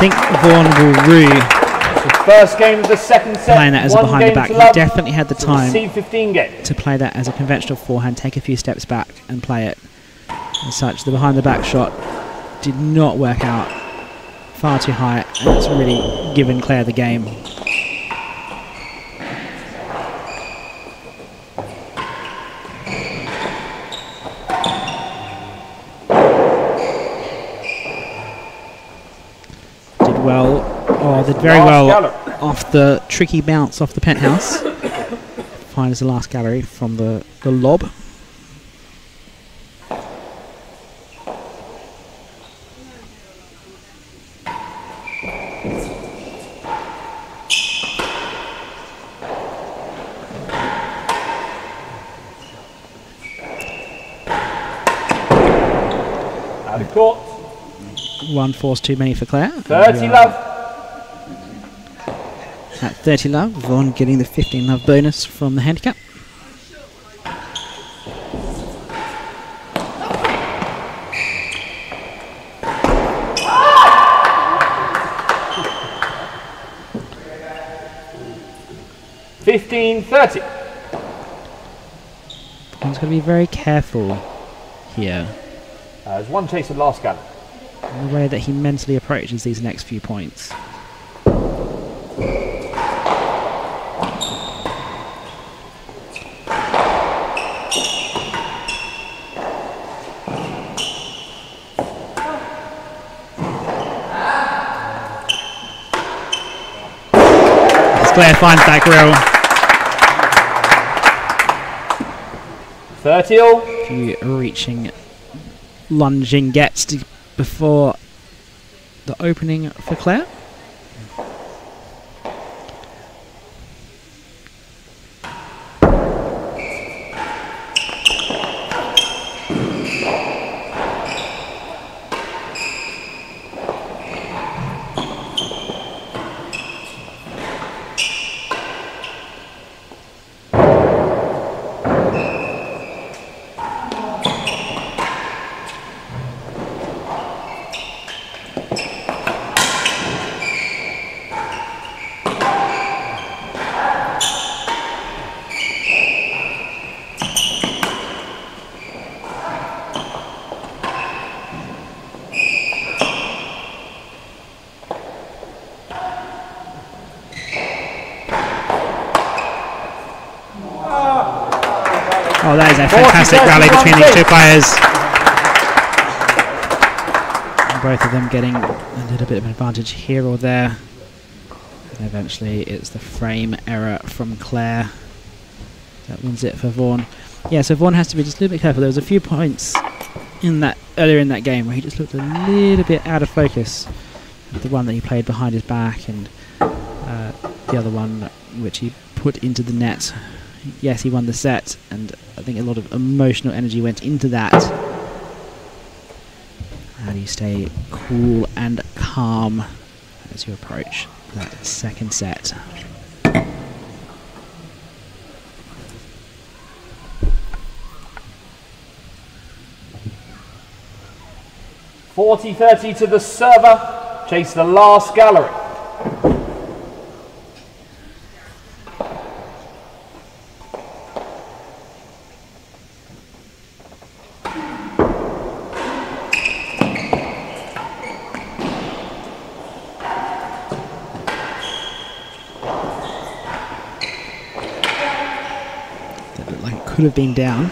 Think Vaughan will rue The first game of the second set. playing that as a behind the back. He definitely had the time receive 15 game. to play that as a conventional forehand, take a few steps back and play it. As such, the behind the back shot did not work out. Far too high, and it's really given Claire the game. Did well, did very Last well gallery. off the tricky bounce off the penthouse. Finds the last gallery from the, the lob. Out of court. One force too many for Claire. 30 And, uh, love. At 30 love, Vaughan getting the 15 love bonus from the handicap. Fifteen thirty. Vaughan's got to be very careful here Uh, there's one chase of last in the way that he mentally approaches these next few points. Claire finds that grille. Thirty all. few reaching lunging gets to before the opening for Claire. Oh, that is a fantastic rally between these two players. And both of them getting a little bit of an advantage here or there. And eventually it's the frame error from Claire that wins it for Vaughan. Yeah, so Vaughan has to be just a little bit careful. There was a few points in that earlier in that game where he just looked a little bit out of focus. The one that he played behind his back and uh, the other one which he put into the net. Yes, he won the set, and I think a lot of emotional energy went into that. How do you stay cool and calm as you approach that second set? Forty thirty to the server. Chase the last gallery. Could have been down.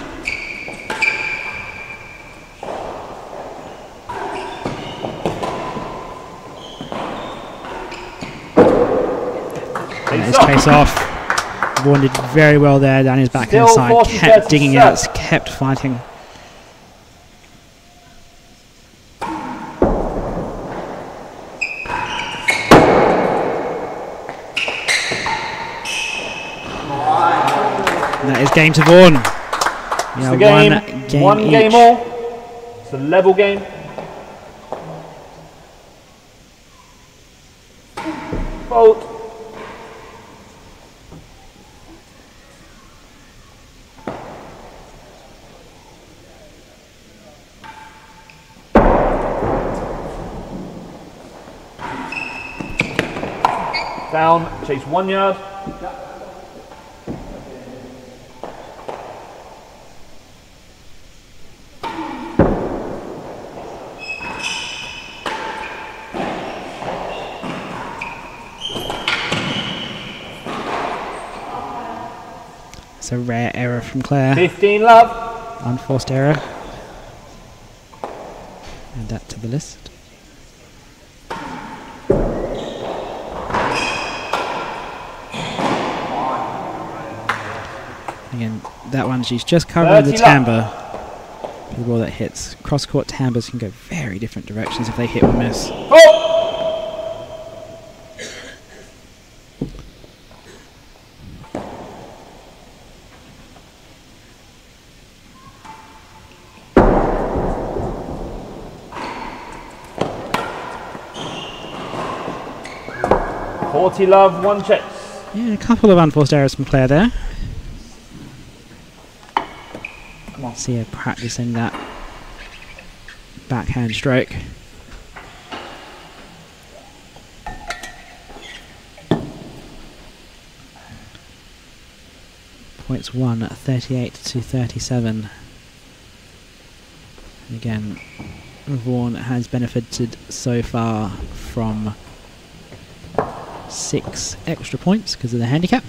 Chase That is off. chase off. Vaughan did very well there down his backhand side. Kept digging out, kept fighting. Game to Vaughan. Yeah, the game. one game One game all. It's a level game. Fault. Down, chase one yard. It's a rare error from Claire. 15 love. Unforced error. Add that to the list. Again, that one she's just covering the 30 love. timbre. The ball that hits. Cross court tambours can go very different directions if they hit or miss. Fault. Forty love, one chase. Yeah, a couple of unforced errors from Claire there. Come on. See her practicing that backhand stroke. Points one, 38 to 37. And again, Vaughan has benefited so far from six extra points because of the handicap.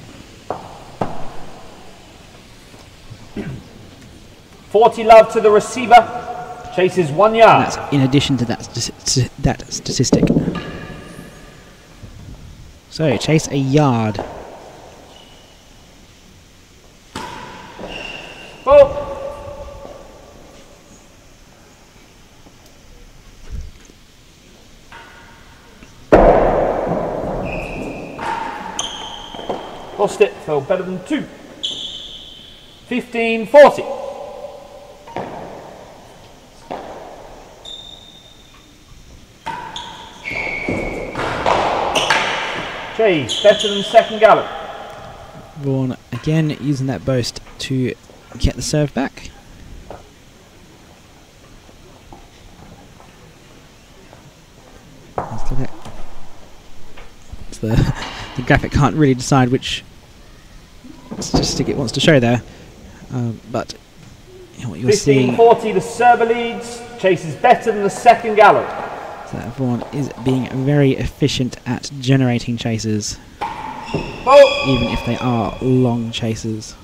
Forty love to the receiver. Chases one And yard. that's in addition to that, sti- that statistic. So, chase a yard. Fault. Fell better than two. 15 40. Chase, better than second gallery. Vaughan again using that boast to get the serve back. Let's look at the, the graphic can't really decide which it wants to show there, um, but what you're 15 seeing 40, the server leads. Chase is better than the second gallery. So that Vaughan is being very efficient at generating chases, Fault. even if they are long chases.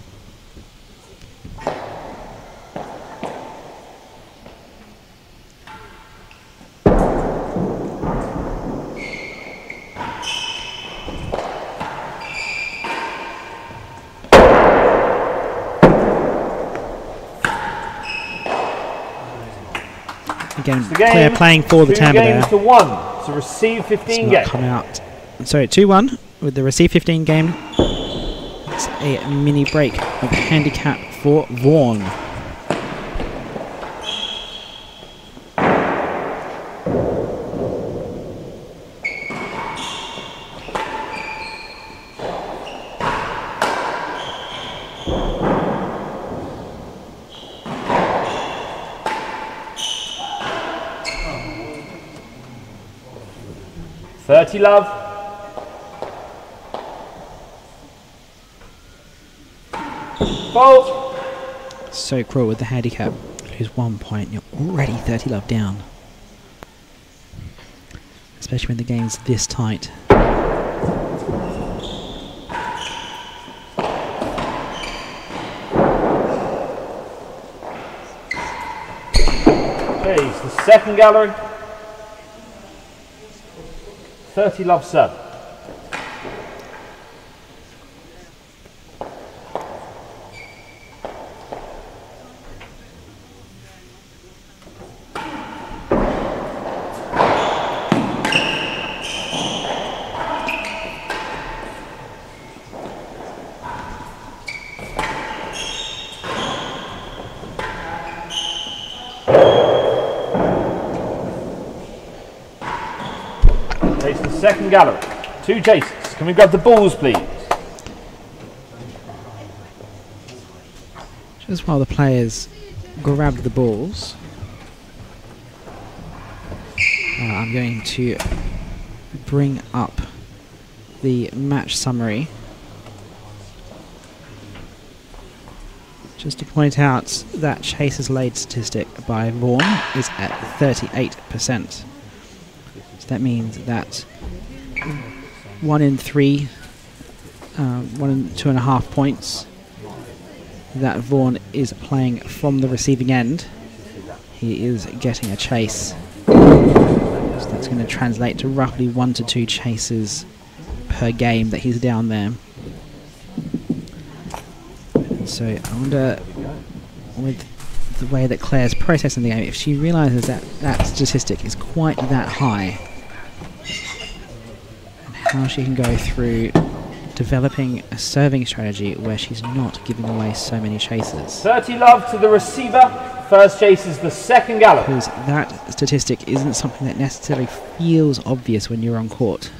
Again, the game. Claire playing for the there. games to one to receive 15 It's not games. come out. Sorry, 2 1 with the receive 15 game. It's a mini break of handicap for Vaughan. Love. Fault. So cruel with the handicap. Lose one point, you're already 30 love down. Especially when the game's this tight. Jeez, the second gallery. 30 love sub. Second gallery. Two chases. Can we grab the balls, please? Just while the players grab the balls, uh, I'm going to bring up the match summary. Just to point out that Chase's lead statistic by Vaughan is at 38%. So that means that one in three, um, one in two and a half points that Vaughan is playing from the receiving end. He is getting a chase. So that's going to translate to roughly one to two chases per game that he's down there. So I wonder, with the way that Claire's processing the game, if she realises that that statistic is quite that high, how she can go through developing a serving strategy where she's not giving away so many chases. 30 love to the receiver. First chase is the second gallery. Because that statistic isn't something that necessarily feels obvious when you're on court.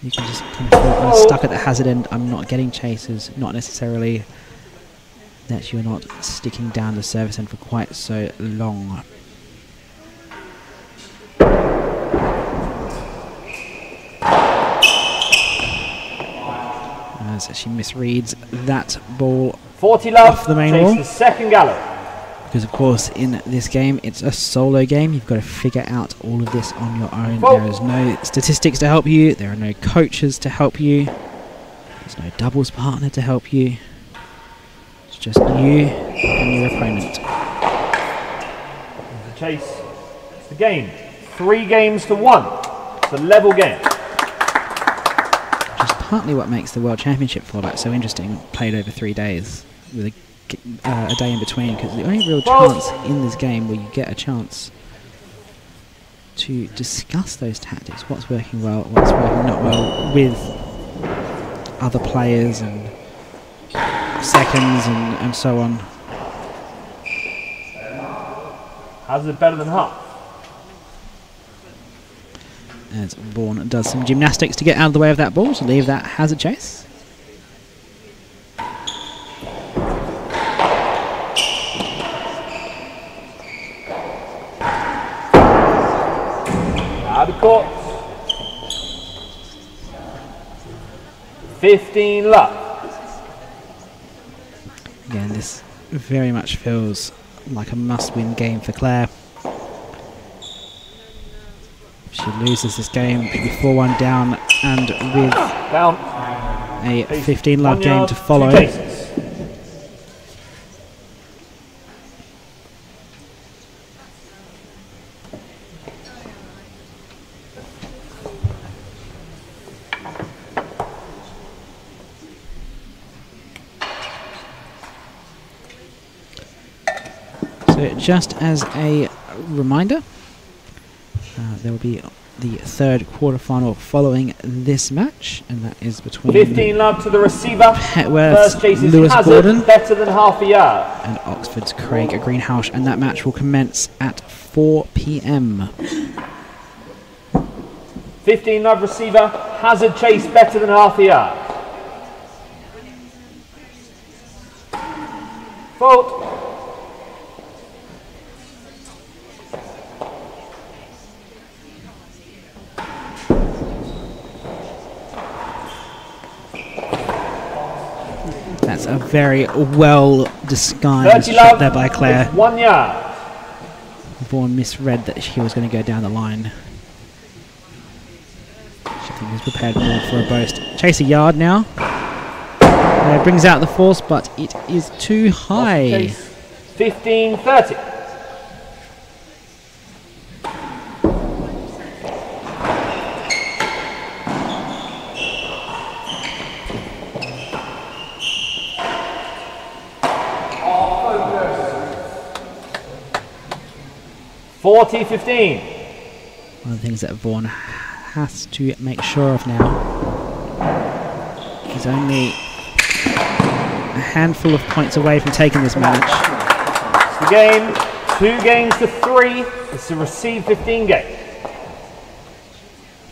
You can just kind of feel I'm stuck at the hazard end, I'm not getting chases, not necessarily that you're not sticking down the service end for quite so long. As she misreads that ball 40 love. Off the main wall. the second gallery. because of course in this game it's a solo game you've got to figure out all of this on your own Whoa. there is no statistics to help you there are no coaches to help you there's no doubles partner to help you it's just you and your opponent The chase. It's the game. Three games to one. It's a level game. Which is partly what makes the world championship format so interesting played over three days with a, g- uh, a day in between because the only real chance in this game where you get a chance to discuss those tactics what's working well what's working not well with other players and seconds and, and so on How's it better than half? As Vaughan does some gymnastics to get out of the way of that ball to leave that hazard chase Out of court. 15 love. Again, this very much feels like a must-win game for Claire. If she loses this game, it'll be 4-1 down, and with Down. a 15 love game yard, to follow, so just as a reminder, there will be the third quarterfinal following this match, and that is between 15 love to the receiver. Petworth's First chase is Lewis Hazard, Gordon better than half a yard. and Oxford's Craig a Greenhouse, and that match will commence at 4 p.m. 15 love receiver. Hazard chase better than half a yard. Fault. That's a very well disguised 30 shot there by Claire. One yard. Vaughan misread that she was going to go down the line. She was prepared more for a boast. Chase a yard now. Uh, brings out the force, but it is too high. Chase 15 30. Forty fifteen. One of the things that Vaughan has to make sure of now. is only a handful of points away from taking this match. It's the game. Two games to three. It's a receive 15 game.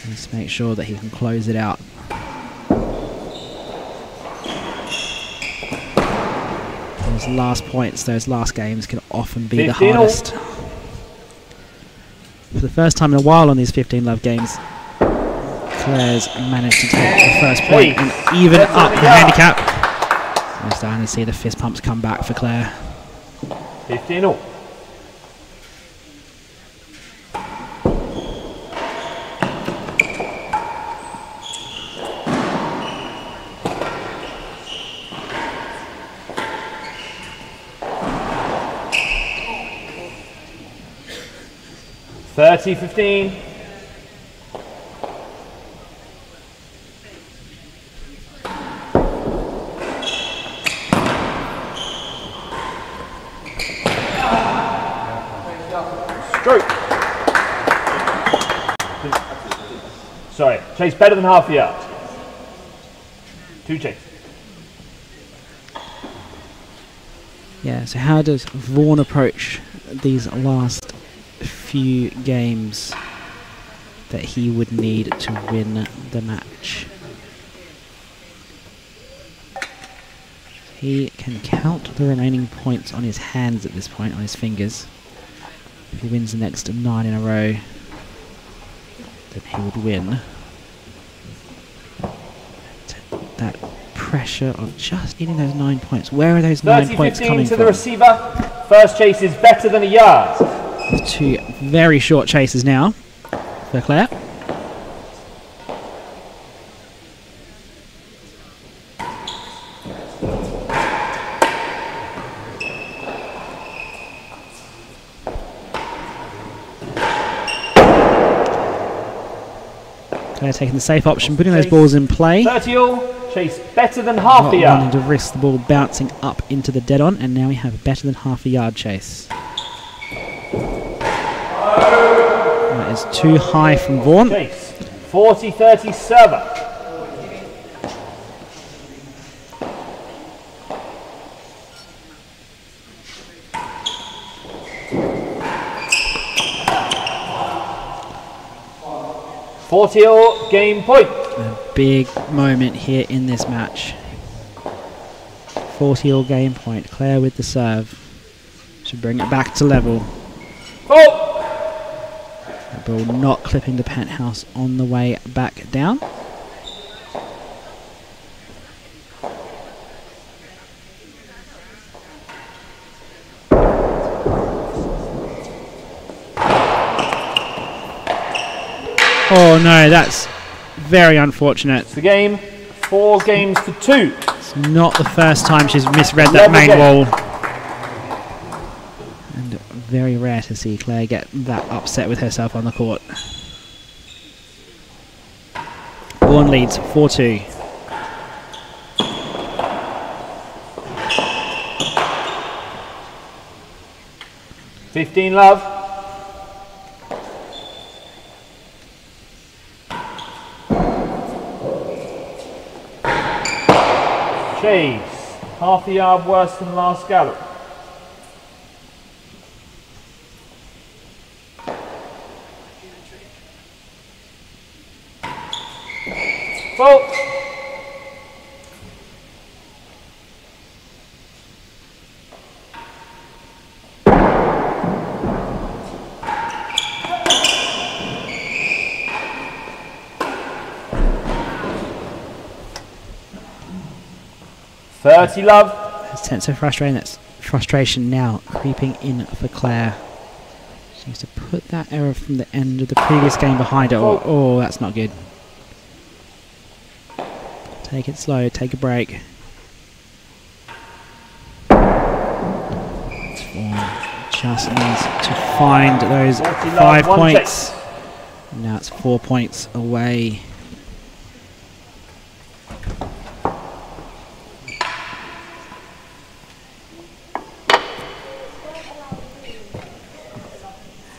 Just make sure that he can close it out. Those last points, those last games can often be the 15 all. Hardest. For the first time in a while on these 15 love games, Claire's managed to take the first point and even That's up the handicap. We're starting to see the fist pumps come back for Claire. 15 all. Thirty fifteen. Stroke. Sorry, chase better than half a yard. Two chase. Yeah, so how does Vaughan approach these last few games that he would need to win the match? He can count the remaining points on his hands at this point, on his fingers. If he wins the next nine in a row, then he would win. That pressure of just needing those nine points. Where are those nine 30 points 15 coming to the receiver. First chase is better than a yard. Two very short chases now for Claire. Claire taking the safe option, putting those balls in play. 30 all. Chase better than half Not a wanting to risk the ball bouncing up into the dedans, and now we have better than half a yard chase. Is too high from Vaughan. Chase. 40 30 server. Forty all game point. A big moment here in this match. 40 all game point. Claire with the serve to bring it back to level. Not clipping the penthouse on the way back down. Oh no, that's very unfortunate. it's the game. Four games to two. It's not the first time she's misread that main wall. Very rare to see Claire get that upset with herself on the court. Vaughan leads 4 2. Fifteen love. Chase. Half a yard worse than last gallery. Fault. Thirty love. A sense of frustration, that's frustration now creeping in for Claire. She needs to put that error from the end of the previous game behind her. Oh, oh that's not good. Take it slow, take a break. Just needs to find those five points. Now it's four points away.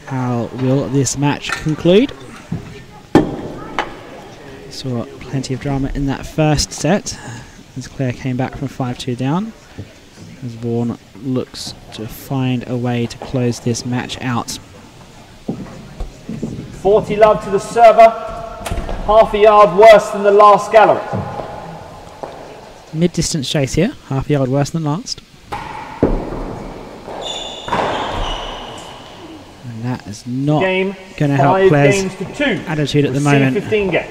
How will this match conclude? Saw plenty of drama in that first set as Claire came back from 5 2 down. As Vaughan looks to find a way to close this match out. 40 love to the server. half a yard worse than the last gallery. Mid distance chase here, half a yard worse than last. And that is not going to help Claire's games to two. attitude at the moment. 15 game.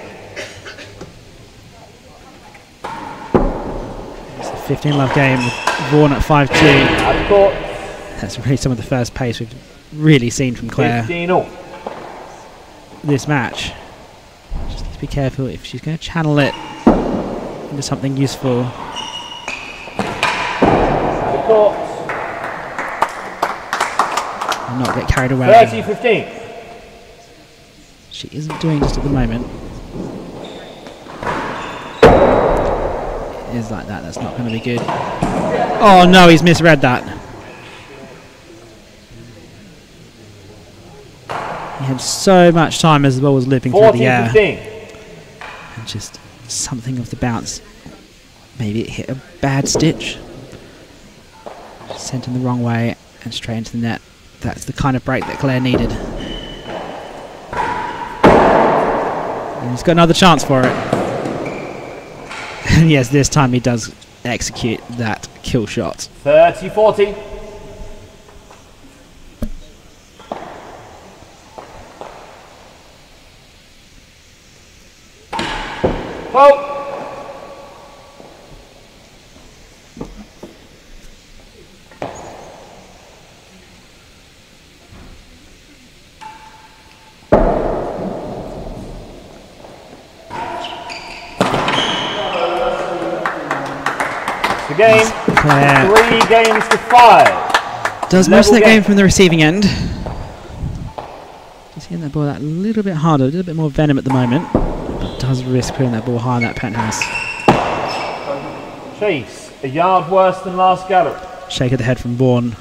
It's a 15 love game with Vaughan at 5 2. Out of That's really some of the first pace we've really seen from Claire 15 all. this match. Just need to be careful if she's going to channel it into something useful. And not get carried away. 30 15. She isn't doing just at the moment. Is like that, that's not going to be good. Oh no, he's misread that. He had so much time as the ball was looping through the air. 15. And just something of the bounce. Maybe it hit a bad stitch. Sent in the wrong way and straight into the net. That's the kind of break that Claire needed. And he's got another chance for it. Yes, this time he does execute that kill shot. 30 40. Well, the game, Claire three games to five. Does most of that game from the receiving end. Just hitting that ball that little bit harder, a little bit more venom at the moment. But does risk putting that ball high in that penthouse. Chase, a yard worse than last gallery. Shake of the head from Vaughan.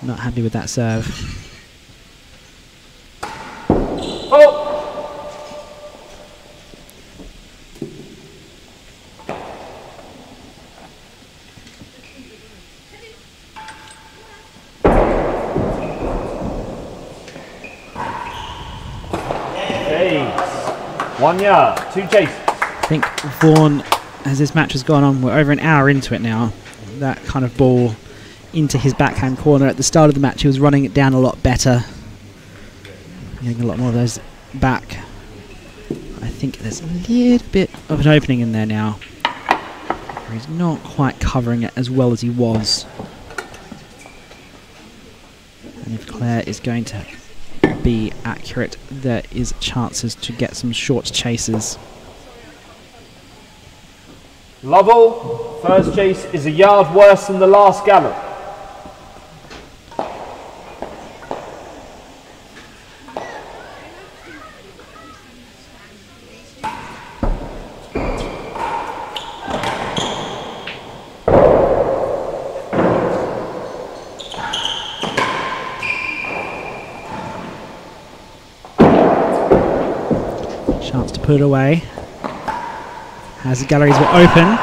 Not happy with that serve. Oh! Chase. Two chases. I think Vaughan, as this match has gone on, we're over an hour into it now. That kind of ball into his backhand corner. At the start of the match, he was running it down a lot better. Getting a lot more of those back. I think there's a little bit of an opening in there now. He's not quite covering it as well as he was. And if Claire is going to be accurate, there is chances to get some short chases. Lovell, first chase is a yard worse than the last gallery. Chance to put it away. As the galleries were open.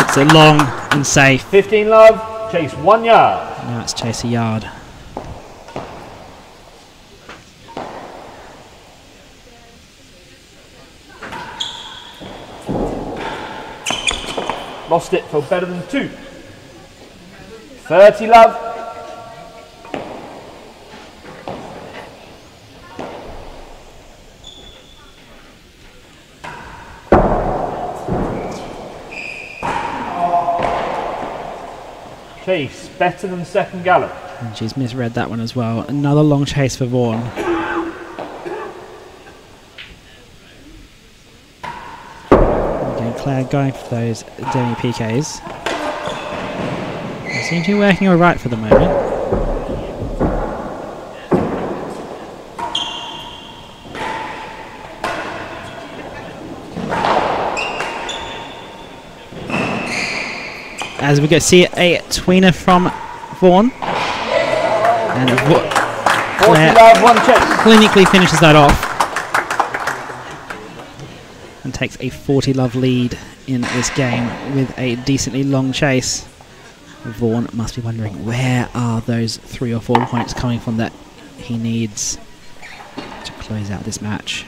It's a long and safe. 15 love, chase one yard. Now it's chase a yard. Lost it for better than two. 30 love. Chase, better than the second gallery. And she's misread that one as well. Another long chase for Vaughan. Again, Claire going for those demi piqués. They seem to be working alright for the moment. As we go see a tweener from Vaughan. And Va- 40 Claire one chase. clinically finishes that off. And takes a 40 love lead in this game with a decently long chase. Vaughan must be wondering where are those three or four points coming from that he needs. to close out this match.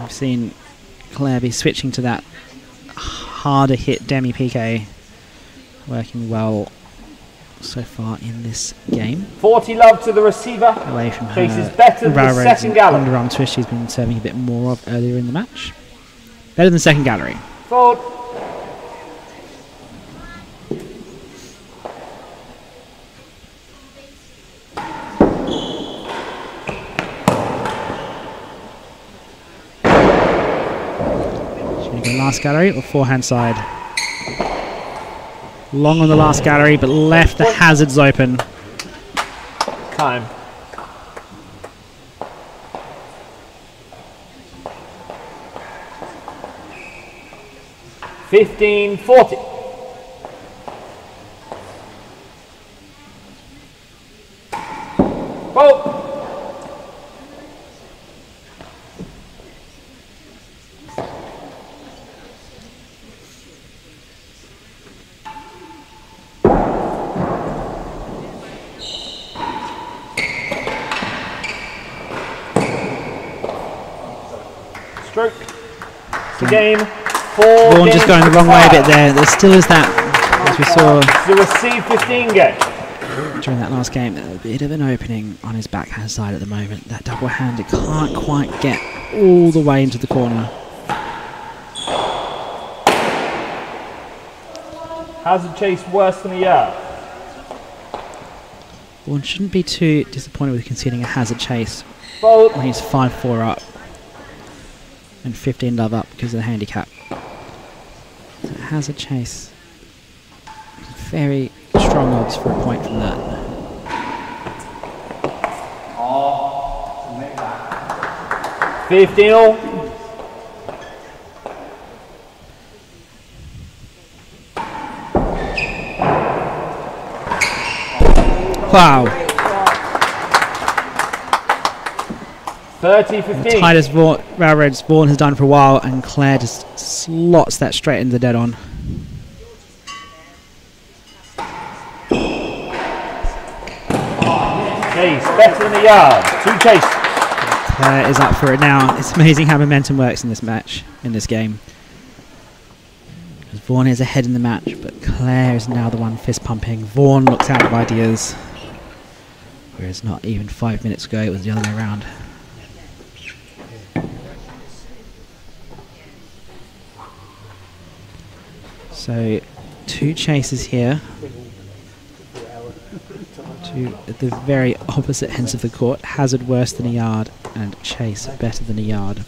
I've seen Claire be switching to that harder hit demi piqué, working well so far in this game. 40 love to the receiver. Away from her is better than the railroads second and gallery. underarm twist she's been serving a bit more of earlier in the match. Better than second gallery. Forward. Gallery or forehand side? Long on the last gallery, but left the hazards open. Time. Fifteen forty. Whoa! Stroke. The game. Going the wrong way a bit there. There still is that, as we saw The receive 15 game. during that last game, a bit of an opening on his backhand side at the moment. That double hand, it can't quite get all the way into the corner. Hazard chase worse than a yard. One shouldn't be too disappointed with conceding a hazard chase Fold. when he's 5-4 up and 15 love up because of the handicap. That hazard chase. Very strong odds for a point from that. Fifteen all. Wow. 30 15. Tightest Vaughan, railroads Vaughan has done for a while, and Claire just slots that straight into the dedans. Chase better than a yard. Two chase. Claire is up for it now. It's amazing how momentum works in this match, in this game. Vaughan is ahead in the match, but Claire is now the one fist pumping. Vaughan looks out of ideas. Whereas not even five minutes ago, it was the other way around. So, two chases here. Two at the very opposite ends of the court. Hazard worse than a yard, and Chase better than a yard.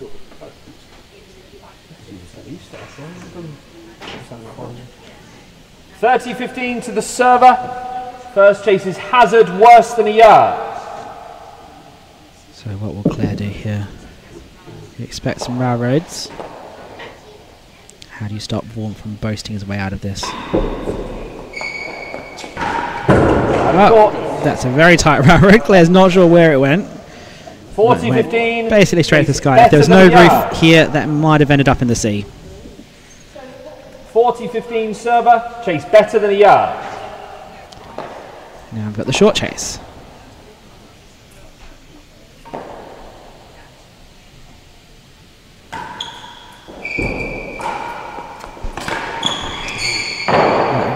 Thirty fifteen to the server. First chase is Hazard worse than a yard. So what will Claire do here? You expect some railroads. How do you stop Vaughan from boasting his way out of this? Oh, that's a very tight railroad. Claire's not sure where it went. 40 Went 15. Basically straight to the sky. If there was no roof yard. here, that might have ended up in the sea. 40 15 server. Chase better than a yard. Now I've got the short chase.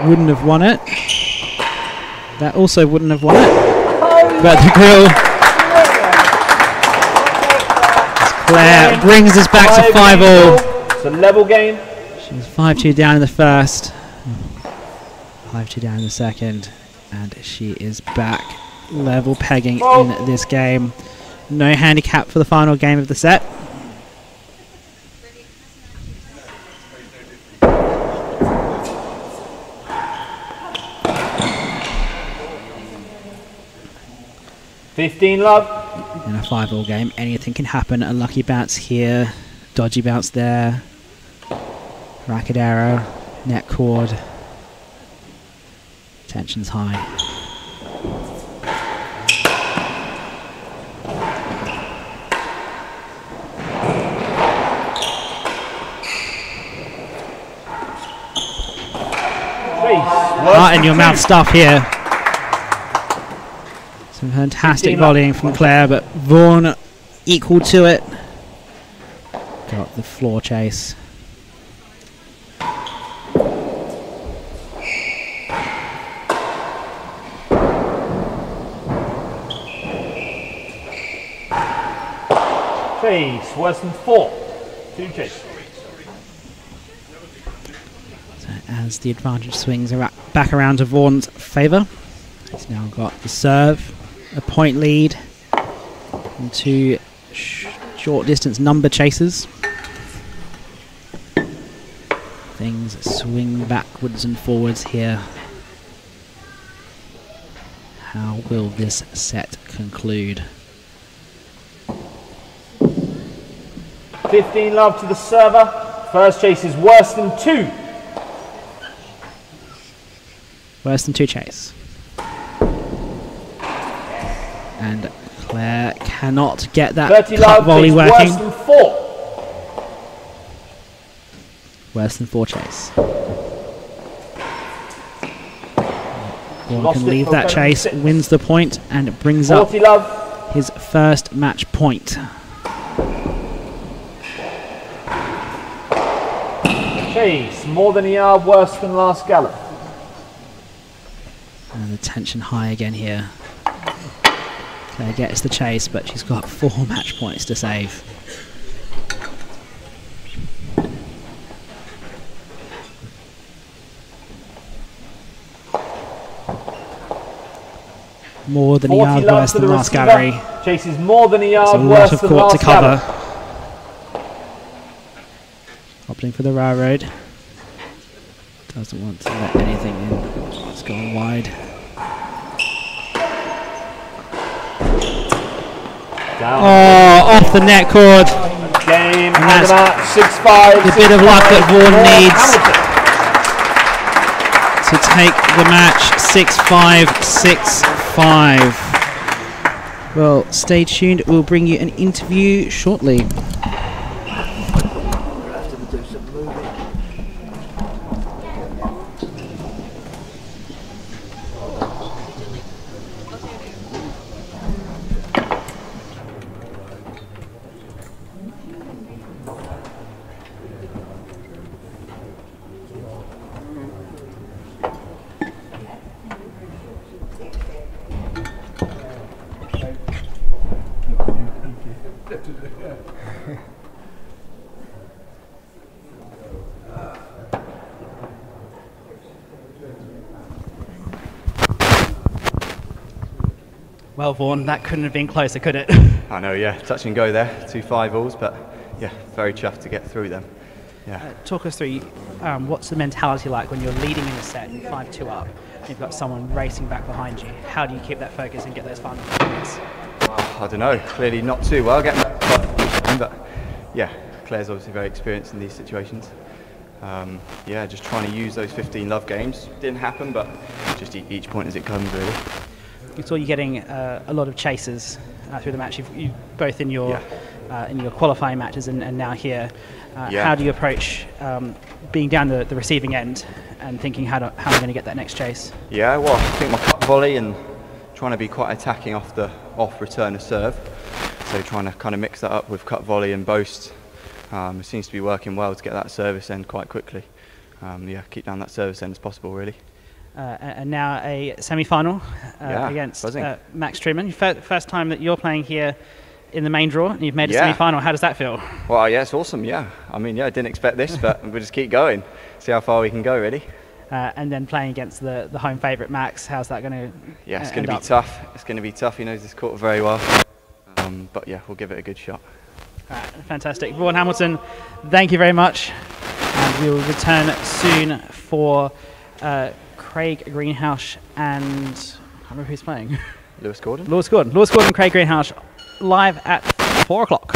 That wouldn't have won it. That also wouldn't have won it. But the grille. Claire brings us back to 5 all. It's a level game. She was 5 2 down in the first, 5 2 down in the second, and she is back level pegging Oh. in this game. No handicap for the final game of the set. Fifteen love. In a 5 all game, anything can happen. A lucky bounce here, dodgy bounce there, racket arrow, net cord. Tension's high. Heart in your mouth stuff here. Some fantastic volleying from Claire, but Vaughan equal to it. Got the floor chase. Chase, worse than four. Two chase. So as the advantage swings ara- back around to Vaughan's favour, he's now got the serve, a point lead, and two sh- short distance number chasers. Things swing backwards and forwards here. How will this set conclude? 15 love to the server. First chase is worse than two. Worse than two chase. And Claire cannot get that 30 cut volley working. worse than four. Worse than four chase. Vaughan can leave that chase, six. wins the point, and brings up love. his first match point. Chase, more than a yard worse than last gallery. And the tension high again here. Claire gets the chase, but she's got four match points to save. More than a yard worse than the last receiver. gallery. Chase is more than a It's yard a lot worse of than court to last cover. Opting for the railroad. Doesn't want to let anything in. It's gone wide. Down. Oh, off the net cord. Game And that's match. 6-5. the bit of luck that 6-5, Vaughan needs. Hamilton. to take the match 6 5 6 5. Well, stay tuned. We'll bring you an interview shortly. Well, Vaughan, that couldn't have been closer, could it? I know, yeah, touch and go there, two five balls, but yeah, very chuffed to get through them. Yeah, Talk us through um, what's the mentality like when you're leading in a set, 5 2 up, and you've got someone racing back behind you? How do you keep that focus and get those final points? I don't know, clearly not too well getting but, but yeah, Claire's obviously very experienced in these situations. Um, yeah, just trying to use those 15 love games. Didn't happen, but just each point as it comes, really. We saw you getting uh, a lot of chases uh, through the match, You've, you, both in your Yeah. uh, in your qualifying matches and, and now here. Uh, Yeah. How do you approach um, being down the, the receiving end and thinking how, to, how am I going to get that next chase? Yeah, well, I think my cut volley and trying to be quite attacking off the off return of serve. So trying to kind of mix that up with cut volley and boast. Um, it seems to be working well to get that service end quite quickly. Um, yeah, keep down that service end as possible, really. Uh, and now a semi-final uh, Yeah, against uh, Max Truman. First time that you're playing here in the main draw, and you've made a Yeah. semi-final. How does that feel? Well, yeah, it's awesome. Yeah, I mean, yeah, I didn't expect this, but we'll just keep going, see how far we can go, really. Uh, and then playing against the, the home favourite Max, how's that going to? Yeah, it's uh, going to be up? tough. It's going to be tough. He knows this court very well. Um, but yeah, we'll give it a good shot. Right, fantastic. Vaughan Hamilton, thank you very much. And we will return soon for uh, Craig Greenhouse and I can't remember who's playing. Lewis Gordon. Lewis Gordon. Lewis Gordon, Craig Greenhouse, live at four o'clock.